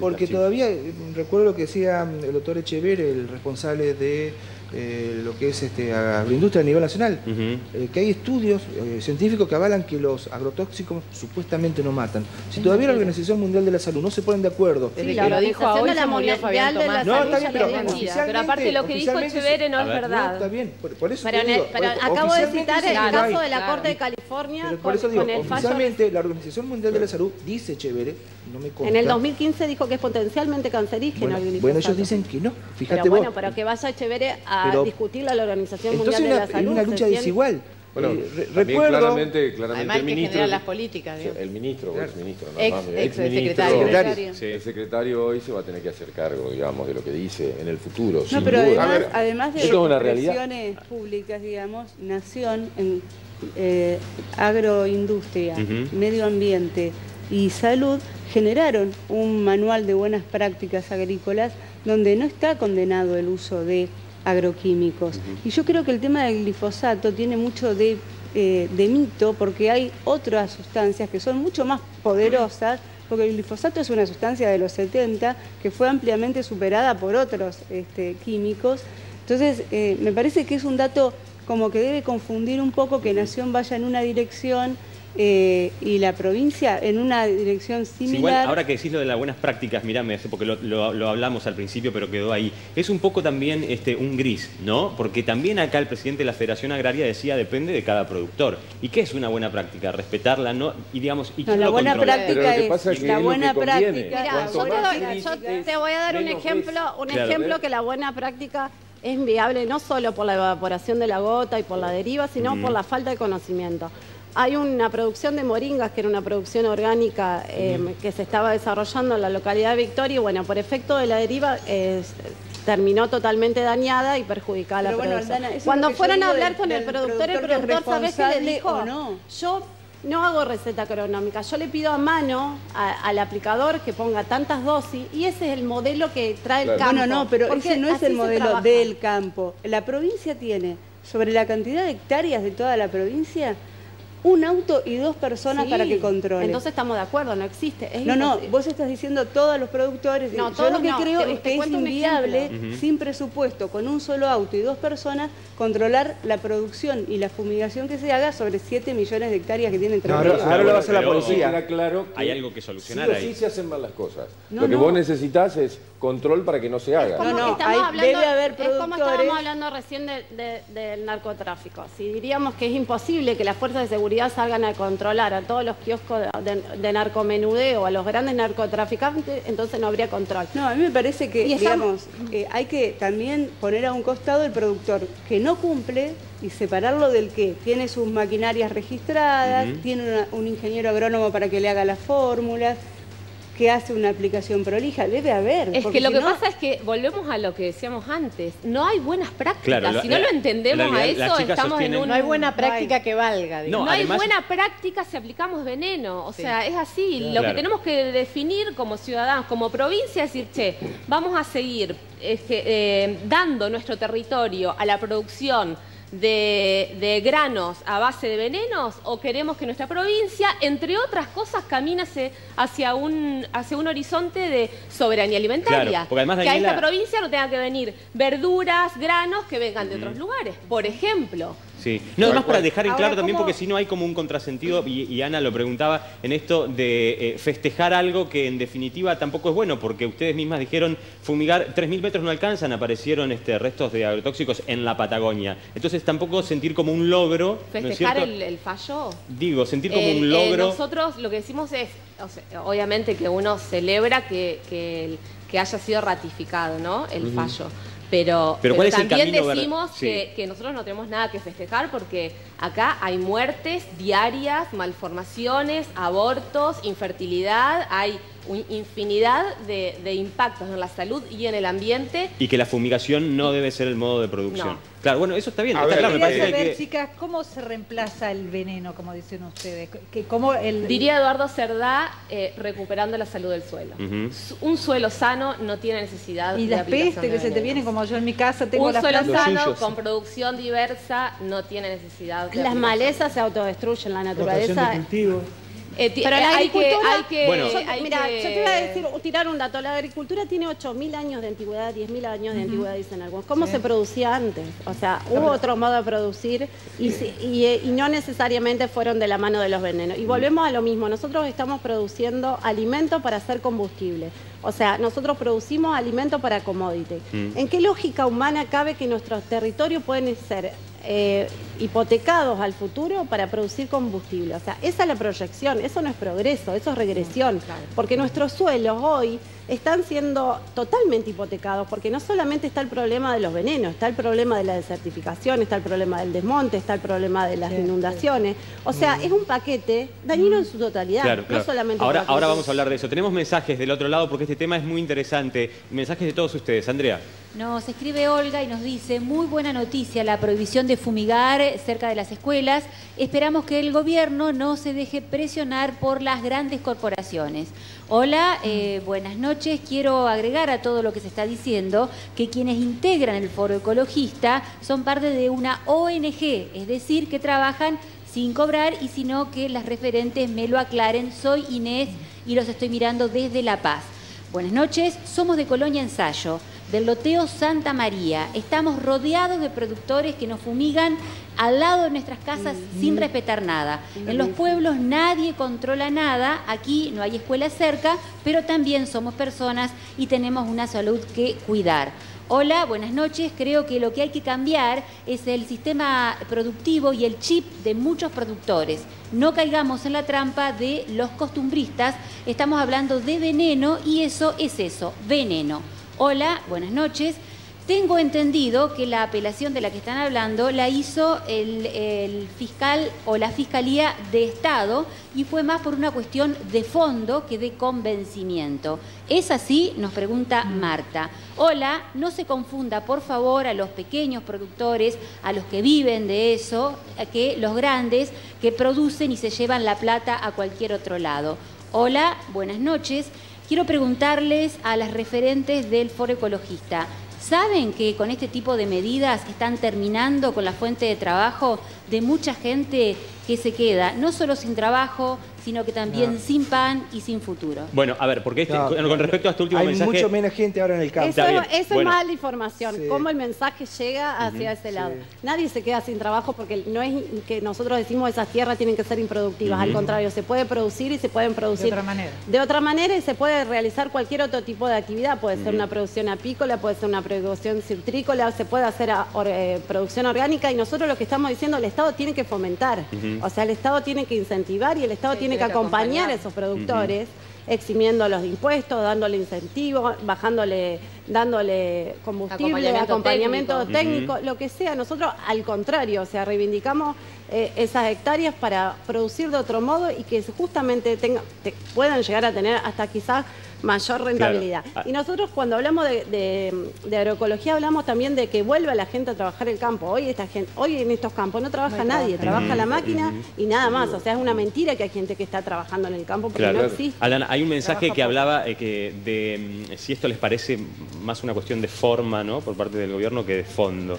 porque todavía, eh, recuerdo lo que decía mm, el doctor Echever, el responsable de eh, lo que es este, agroindustria a nivel nacional, eh, que hay estudios eh, científicos que avalan que los agrotóxicos supuestamente no matan. Si todavía la Organización Mundial de la Salud no se ponen de acuerdo... Desde la que lo dijo hoy de la se murió Mundial Fabián de la Tomás. No, Salud está bien, pero dijo. oficialmente- Pero aparte lo que dijo Echeverre no es ver, verdad. No, está bien, por, por eso Pero, te digo, pero acabo de citar sí el hay. caso de la claro. Corte de California Pero por con, eso digo, con el fallo oficialmente la Organización Mundial de la Salud dice chévere, no me consta. En el 2015 dijo que es potencialmente cancerígeno bueno, el glifosato. bueno, ellos dicen que no, fíjate pero vos. bueno, pero que vaya Echeverre a Pero- discutirlo a la Organización Entonces Mundial de una- la Salud. es una lucha desigual. Bueno, Eh, re- también recuerdo, claramente, claramente Además el que ministro... generan las políticas. Sí. El ministro o Claro. no, Ex- más ex exministro, secretario. Secretario. Sí. El secretario hoy se va a tener que hacer cargo, digamos, de lo que dice en el futuro, No, sin pero duda. además, ver, además de esto es una realidad. expresiones públicas, digamos, Nación, en, eh, agroindustria, medio ambiente y salud generaron un manual de buenas prácticas agrícolas donde no está condenado el uso de agroquímicos. Y yo creo que el tema del glifosato tiene mucho de, eh, de mito porque hay otras sustancias que son mucho más poderosas porque el glifosato es una sustancia de los 70 que fue ampliamente superada por otros este, químicos. Entonces, eh, me parece que es un dato como que debe confundir un poco que Nación vaya en una dirección eh, y la provincia en una dirección Sí, similar. igual, ahora que decís lo de las buenas prácticas, mirá, me hace porque lo, lo- lo hablamos al principio, pero quedó ahí. Es un poco también este, un gris, ¿no? Porque también acá el presidente de la Federación Agraria decía depende de cada productor. ¿Y qué es una buena práctica? Respetarla, ¿no? Y digamos, ¿y No, quién la lo buena controla? Práctica que es pasa es que la es buena práctica. Mira, yo te, yo te voy a dar un ejemplo, un Claro. ejemplo que la buena práctica es viable no solo por la evaporación de la gota y por la deriva, sino por la falta de conocimiento. Hay una producción de moringas, que era una producción orgánica eh, que se estaba desarrollando en la localidad de Victoria, y bueno, por efecto de la deriva eh, terminó totalmente dañada y perjudicada la Pero bueno, producción. Aldana, Cuando fueron a hablar del- con el del productor, el productor que es productor, ¿sabés qué le dijo? no? Yo no hago receta agronómica, yo le pido a mano a- al aplicador que ponga tantas dosis y ese es el modelo que trae el campo. Bueno, no, pero porque ese no es el modelo del campo. La provincia tiene, sobre la cantidad de hectáreas de toda la provincia, un auto y dos personas Sí, para que controlen. Entonces estamos de acuerdo, no existe. es no, no, vos estás diciendo todos los productores. No, Yo todos lo que no, creo te- es te que es inviable, sin presupuesto, con un solo auto y dos personas, controlar la producción y la fumigación que se haga sobre 7 millones de hectáreas que tienen No, ahora- ahora lo va a hacer la policía. Queda claro que Hay algo que solucionar sí o ahí. sí se hacen mal las cosas. No, lo que no. vos necesitas es control para que no se haga. No, no, estamos hay- hablando- debe haber Es como productores- estábamos hablando recién de- de- del narcotráfico. Si diríamos que es imposible que las fuerzas de seguridad salgan a controlar a todos los kioscos de, de- de narcomenudeo, a los grandes narcotraficantes, entonces no habría control. No, a mí me parece que, digamos, eh, hay que también poner a un costado el productor que no cumple y separarlo del que tiene sus maquinarias registradas, tiene una- un ingeniero agrónomo para que le haga las fórmulas, que hace una aplicación prolija. Debe haber. Es que lo si que no- pasa es que volvemos a lo que decíamos antes. No hay buenas prácticas. Claro, si no la- lo entendemos en a eso, estamos en un... No hay buena práctica que valga. No, No, además- hay buena práctica si aplicamos veneno. O Sí. sea, es así. Lo que tenemos que definir como ciudadanos, como provincia, es decir, che, vamos a seguir es que, eh, dando nuestro territorio a la producción de, de granos a base de venenos o queremos que nuestra provincia, entre otras cosas, camínase hacia un, hacia un horizonte de soberanía alimentaria. Claro, porque además, que a Daniela- esta provincia no tenga que venir verduras, granos que vengan de otros lugares, por ejemplo. Sí. No, además para dejar en Ahora, claro también, ¿cómo- porque si no hay como un contrasentido, y, y Ana lo preguntaba, en esto de eh, festejar algo que en definitiva tampoco es bueno, porque ustedes mismas dijeron, fumigar 3.000 metros no alcanzan, aparecieron este, restos de agrotóxicos en la Patagonia. Entonces tampoco sentir como un logro, ¿no es Festejar el, el fallo. Digo, sentir como El- un eh, logro... nosotros lo que decimos es, o sea, obviamente que uno celebra que, que, el- que haya sido ratificado, ¿no? El fallo. Pero, Pero ¿cuál es el también decimos sí. que, que nosotros no tenemos nada que festejar porque acá hay muertes diarias, malformaciones, abortos, infertilidad, hay infinidad de, de impactos en la salud y en el ambiente. Y que la fumigación no debe ser el modo de producción. No. Claro, bueno, eso está bien, A está ver, claro. Me Quería parece saber, que- chicas, ¿cómo se reemplaza el veneno, como dicen ustedes? Que, cómo el, Diría Eduardo Cerdá, eh, recuperando la salud del suelo. Un suelo sano no tiene necesidad Y de las aplicación pestes que se te vienen, como yo en mi casa tengo Un las suelo plantas. sano suyos. con producción diversa no tiene necesidad de Las malezas se autodestruyen, la rotación naturaleza. Eh, Pero eh, la hay que, agricultura, hay que, Bueno. Yo- hay mira, que- yo te voy a decir, tirar un dato. La agricultura tiene 8.000 años de antigüedad, 10.000 años de antigüedad, dicen algunos. ¿Cómo se producía antes? O sea, hubo otro modo de producir y, eh, y no necesariamente fueron de la mano de los venenos. Y volvemos a lo mismo. Nosotros estamos produciendo alimento para hacer combustible. O sea, nosotros producimos alimento para commodity. Mm. ¿En qué lógica humana cabe que nuestros territorios pueden ser eh, hipotecados al futuro para producir combustible? O sea, esa es la proyección, eso no es progreso, eso es regresión. Porque nuestros suelos hoy están siendo totalmente hipotecados, porque no solamente está el problema de los venenos, está el problema de la desertificación, está el problema del desmonte, está el problema de las inundaciones. O sea, es un paquete dañino en su totalidad, Claro, no claro. solamente ahora, ahora vamos a hablar de eso. Tenemos mensajes del otro lado porque este tema es muy interesante. Mensajes de todos ustedes. Andrea. Nos escribe Olga y nos dice, muy buena noticia la prohibición de fumigar cerca de las escuelas. Esperamos que el gobierno no se deje presionar por las grandes corporaciones. Hola, eh, buenas noches. Quiero agregar a todo lo que se está diciendo que quienes integran el foro ecologista son parte de una ONG, es decir, que trabajan sin cobrar y sino que las referentes me lo aclaren. Soy Inés y los estoy mirando desde La Paz. Buenas noches, somos de Colonia Ensayo, del loteo Santa María. Estamos rodeados de productores que nos fumigan al lado de nuestras casas sin respetar nada. En los pueblos nadie controla nada, aquí no hay escuela cerca, pero también somos personas y tenemos una salud que cuidar. Hola, buenas noches. Creo que lo que hay que cambiar es el sistema productivo y el chip de muchos productores. No caigamos en la trampa de los costumbristas. Estamos hablando de veneno y eso es eso, veneno. Hola, buenas noches. Tengo entendido que la apelación de la que están hablando la hizo el, el fiscal o la Fiscalía de Estado y fue más por una cuestión de fondo que de convencimiento. ¿Es así? Nos pregunta Marta. Hola, no se confunda por favor a los pequeños productores, a los que viven de eso, que los grandes que producen y se llevan la plata a cualquier otro lado. Hola, buenas noches. Quiero preguntarles a las referentes del Foro Ecologista, ¿saben que con este tipo de medidas están terminando con la fuente de trabajo de mucha gente que se queda no solo sin trabajo, sino que también No. sin pan y sin futuro? Bueno, a ver, porque este- No, con respecto a este último Hay mensaje. mucho menos gente ahora en el campo. Eso, eso bueno. es mala información, Sí. cómo el mensaje llega hacia ese lado. Nadie se queda sin trabajo porque no es que nosotros decimos esas tierras tienen que ser improductivas, al contrario, se puede producir y se pueden producir De otra manera. de otra manera y se puede realizar cualquier otro tipo de actividad, puede ser una producción apícola, puede ser una producción citrícola, se puede hacer a- or- eh, producción orgánica y nosotros lo que estamos diciendo, el Estado tiene que fomentar, o sea, el Estado tiene que incentivar y el Estado Sí, tiene que tiene que acompañar acompañar. a esos productores eximiéndolos de impuestos, dándole incentivos, bajándole, dándole combustible, Acompañamiento acompañamiento técnico. técnico, lo que sea. Nosotros al contrario, o sea, reivindicamos eh, esas hectáreas para producir de otro modo y que justamente tenga- te- puedan llegar a tener hasta quizás mayor rentabilidad. Ah. Y nosotros cuando hablamos de, de- de agroecología hablamos también de que vuelva la gente a trabajar el campo. Hoy esta gente, hoy en estos campos no trabaja nadie, trabaja la máquina y nada más. O sea, es una mentira que hay gente que está trabajando en el campo porque Claro. no existe. Alan, hay un mensaje Trabaja que hablaba eh, que de mm, si esto les parece más una cuestión de forma, ¿no? Por parte del gobierno que de fondo,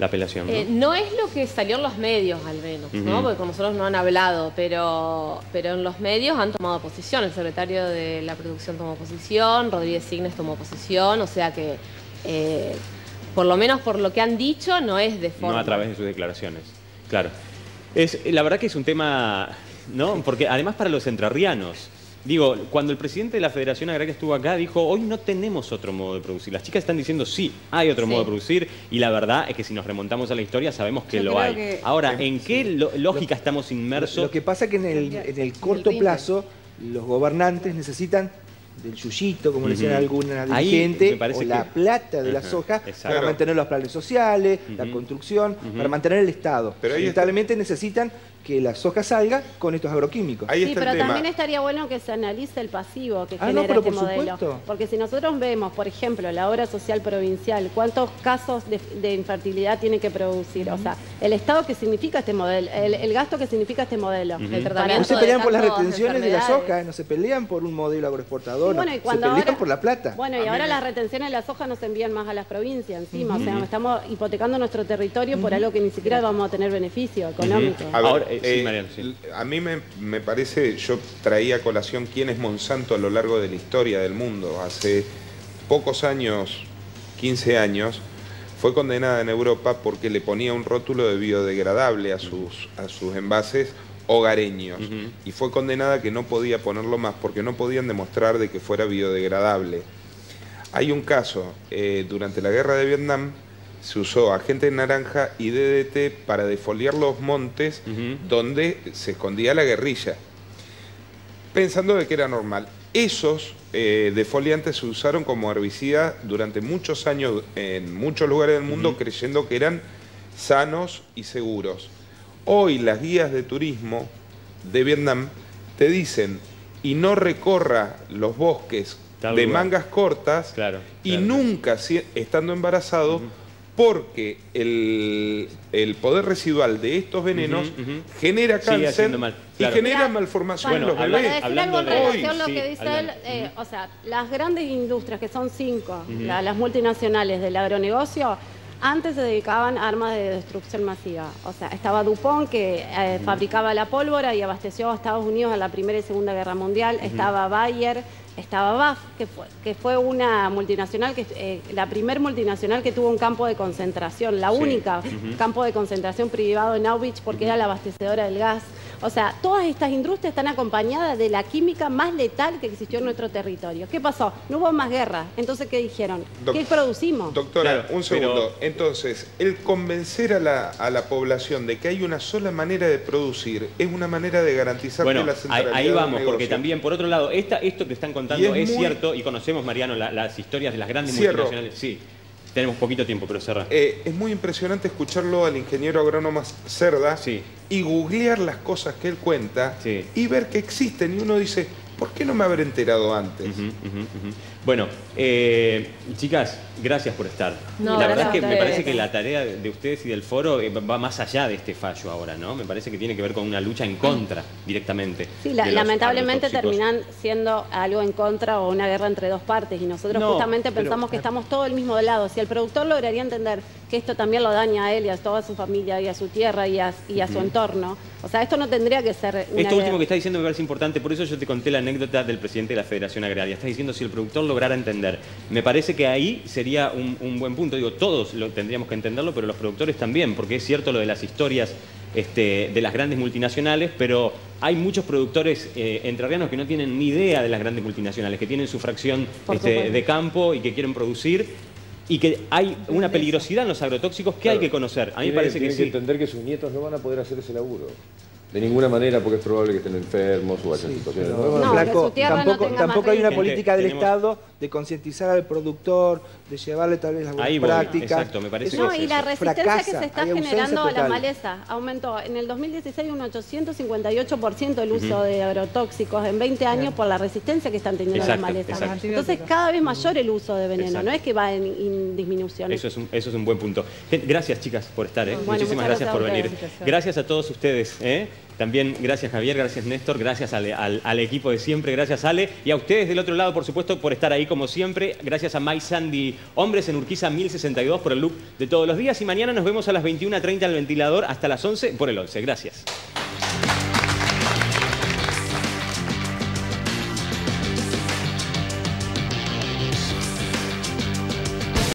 la apelación. ¿no? Eh, no es lo que salió en los medios, al menos, ¿no? Porque con nosotros no han hablado, pero, pero en los medios han tomado posición. El secretario de la producción tomó posición, Rodríguez Signes tomó posición, o sea que, eh, por lo menos por lo que han dicho, no es de forma. No a través de sus declaraciones. Claro. Es, la verdad que es un tema, ¿no? Porque además para los entrerrianos, digo, cuando el presidente de la Federación Agraria estuvo acá, dijo, hoy no tenemos otro modo de producir. Las chicas están diciendo, sí, hay otro Sí. modo de producir, y la verdad es que si nos remontamos a la historia sabemos que Yo lo hay. que- Ahora, ¿en qué lo- lógica estamos inmersos? Lo que pasa es que en el, en el corto plazo los gobernantes necesitan del yuyito, como le decían Ujú. alguna dirigente, o la que- plata de la soja exacto. para mantener los planes sociales, la construcción, para mantener el Estado. Pero Lamentablemente necesitan que la soja salga con estos agroquímicos. Sí, pero también estaría bueno que se analice el pasivo que Ah, no, genera pero este por modelo. supuesto. Porque si nosotros vemos, por ejemplo, la obra social provincial, cuántos casos de, de infertilidad tiene que producir, o sea, el Estado que significa este modelo, el, el gasto que significa este modelo. Ujú. El No tratamiento se de pelean por las retenciones de la soja, eh, no se pelean por un modelo agroexportador, Y bueno, no, se pelean ahora- por la plata. Bueno, y ahora las retenciones de la soja no se envían más a las provincias encima, o sea, estamos hipotecando nuestro territorio por algo que ni siquiera vamos a tener beneficio económico. A, ver, Ahora, eh, sí, Mariano, sí. a mí me, me parece, yo traía a colación quién es Monsanto a lo largo de la historia del mundo. Hace pocos años, 15 años, fue condenada en Europa porque le ponía un rótulo de biodegradable a sus, a sus envases hogareños. Y fue condenada que no podía ponerlo más porque no podían demostrar de que fuera biodegradable. Hay un caso, eh, durante la guerra de Vietnam se usó agente naranja y DDT para defoliar los montes donde se escondía la guerrilla, pensando de que era normal. Esos eh, defoliantes se usaron como herbicida durante muchos años en muchos lugares del mundo creyendo que eran sanos y seguros. Hoy las guías de turismo de Vietnam te dicen y no recorra los bosques Tal de lugar. mangas cortas y claro. nunca si- estando embarazado porque el, el poder residual de estos venenos genera cáncer haciendo mal, claro. y genera Mira, malformación en Bueno, los bebés. Para decir algo en hablando de- relación a lo sí, que dice él, eh, o sea, las grandes industrias, que son cinco, la- las multinacionales del agronegocio, antes se dedicaban a armas de destrucción masiva. O sea, estaba Dupont, que eh, fabricaba la pólvora y abasteció a Estados Unidos en la Primera y Segunda Guerra Mundial. Estaba Bayer, estaba BAF, que fue, que fue una multinacional, que eh, la primer multinacional que tuvo un campo de concentración, la Sí. única campo de concentración privado en Auschwitz porque era la abastecedora del gas. O sea, todas estas industrias están acompañadas de la química más letal que existió en nuestro territorio. ¿Qué pasó? No hubo más guerra. Entonces, ¿qué dijeron? Doc- ¿Qué producimos? Doctora, Claro, un pero- segundo. Entonces, el convencer a la, a la población de que hay una sola manera de producir es una manera de garantizar Bueno, que la ahí, centralidad ahí del vamos, porque también, por otro lado, esta, esto que están contando Y es, es muy- cierto, y conocemos, Mariano, la- las historias de las grandes Cierro. multinacionales. Sí, tenemos poquito tiempo, pero cerra. Eh, es muy impresionante escucharlo al ingeniero agrónomo Cerda y googlear las cosas que él cuenta y ver que existen. Y uno dice, ¿por qué no me habré enterado antes? Bueno, eh, chicas, gracias por estar. No, la verdad es que me parece que la tarea de ustedes y del foro eh, va más allá de este fallo ahora, ¿no? Me parece que tiene que ver con una lucha en contra directamente. Sí, la- lamentablemente terminan siendo algo en contra o una guerra entre dos partes y nosotros No, justamente pero- pensamos que estamos todo del mismo lado. Si el productor lograría entender que esto también lo daña a él y a toda su familia y a su tierra y a, y a su entorno, o sea, esto no tendría que ser una Esto último que está diciendo me parece importante, por eso yo te conté la anécdota del presidente de la Federación Agraria. Está diciendo si el productor lograra entender. Me parece que ahí sería un, un buen punto. Digo, todos lo tendríamos que entenderlo, pero los productores también, porque es cierto lo de las historias este, de las grandes multinacionales, pero hay muchos productores eh, entrerrianos que no tienen ni idea de las grandes multinacionales, que tienen su fracción este, de campo y que quieren producir. Y que hay una peligrosidad en los agrotóxicos que hay que conocer. A mí me Tienen- parece que tienen sí. entender que sus nietos no van a poder hacer ese laburo. De ninguna manera, porque es probable que estén enfermos o haya situaciones Pero, nuevas. Flaco, tampoco, tampoco hay una política del Estado de concientizar al productor, de llevarle tal vez las buenas Ahí voy, prácticas. exacto, me parece No, y la resistencia fracasa, que se está generando a la maleza aumentó en el 2016 un 858% el uso de agrotóxicos en 20 años por la resistencia que están teniendo Exacto, las malezas. exacto. Entonces cada vez mayor el uso de veneno, Exacto. no es que va en, en disminución. Eso es, un, eso es un buen punto. Gracias, chicas, por estar. ¿eh? Bueno, Muchísimas gracias, gracias por venir. Gracias a todos ustedes. ¿eh? También gracias, Javier, gracias, Néstor, gracias al, al- equipo de siempre, gracias, Ale. Y a ustedes del otro lado, por supuesto, por estar ahí como siempre. Gracias a My Sandy Hombres en Urquiza 1062 por el look de todos los días. Y mañana nos vemos a las 21.30 al ventilador hasta las 11 por el 11. Gracias.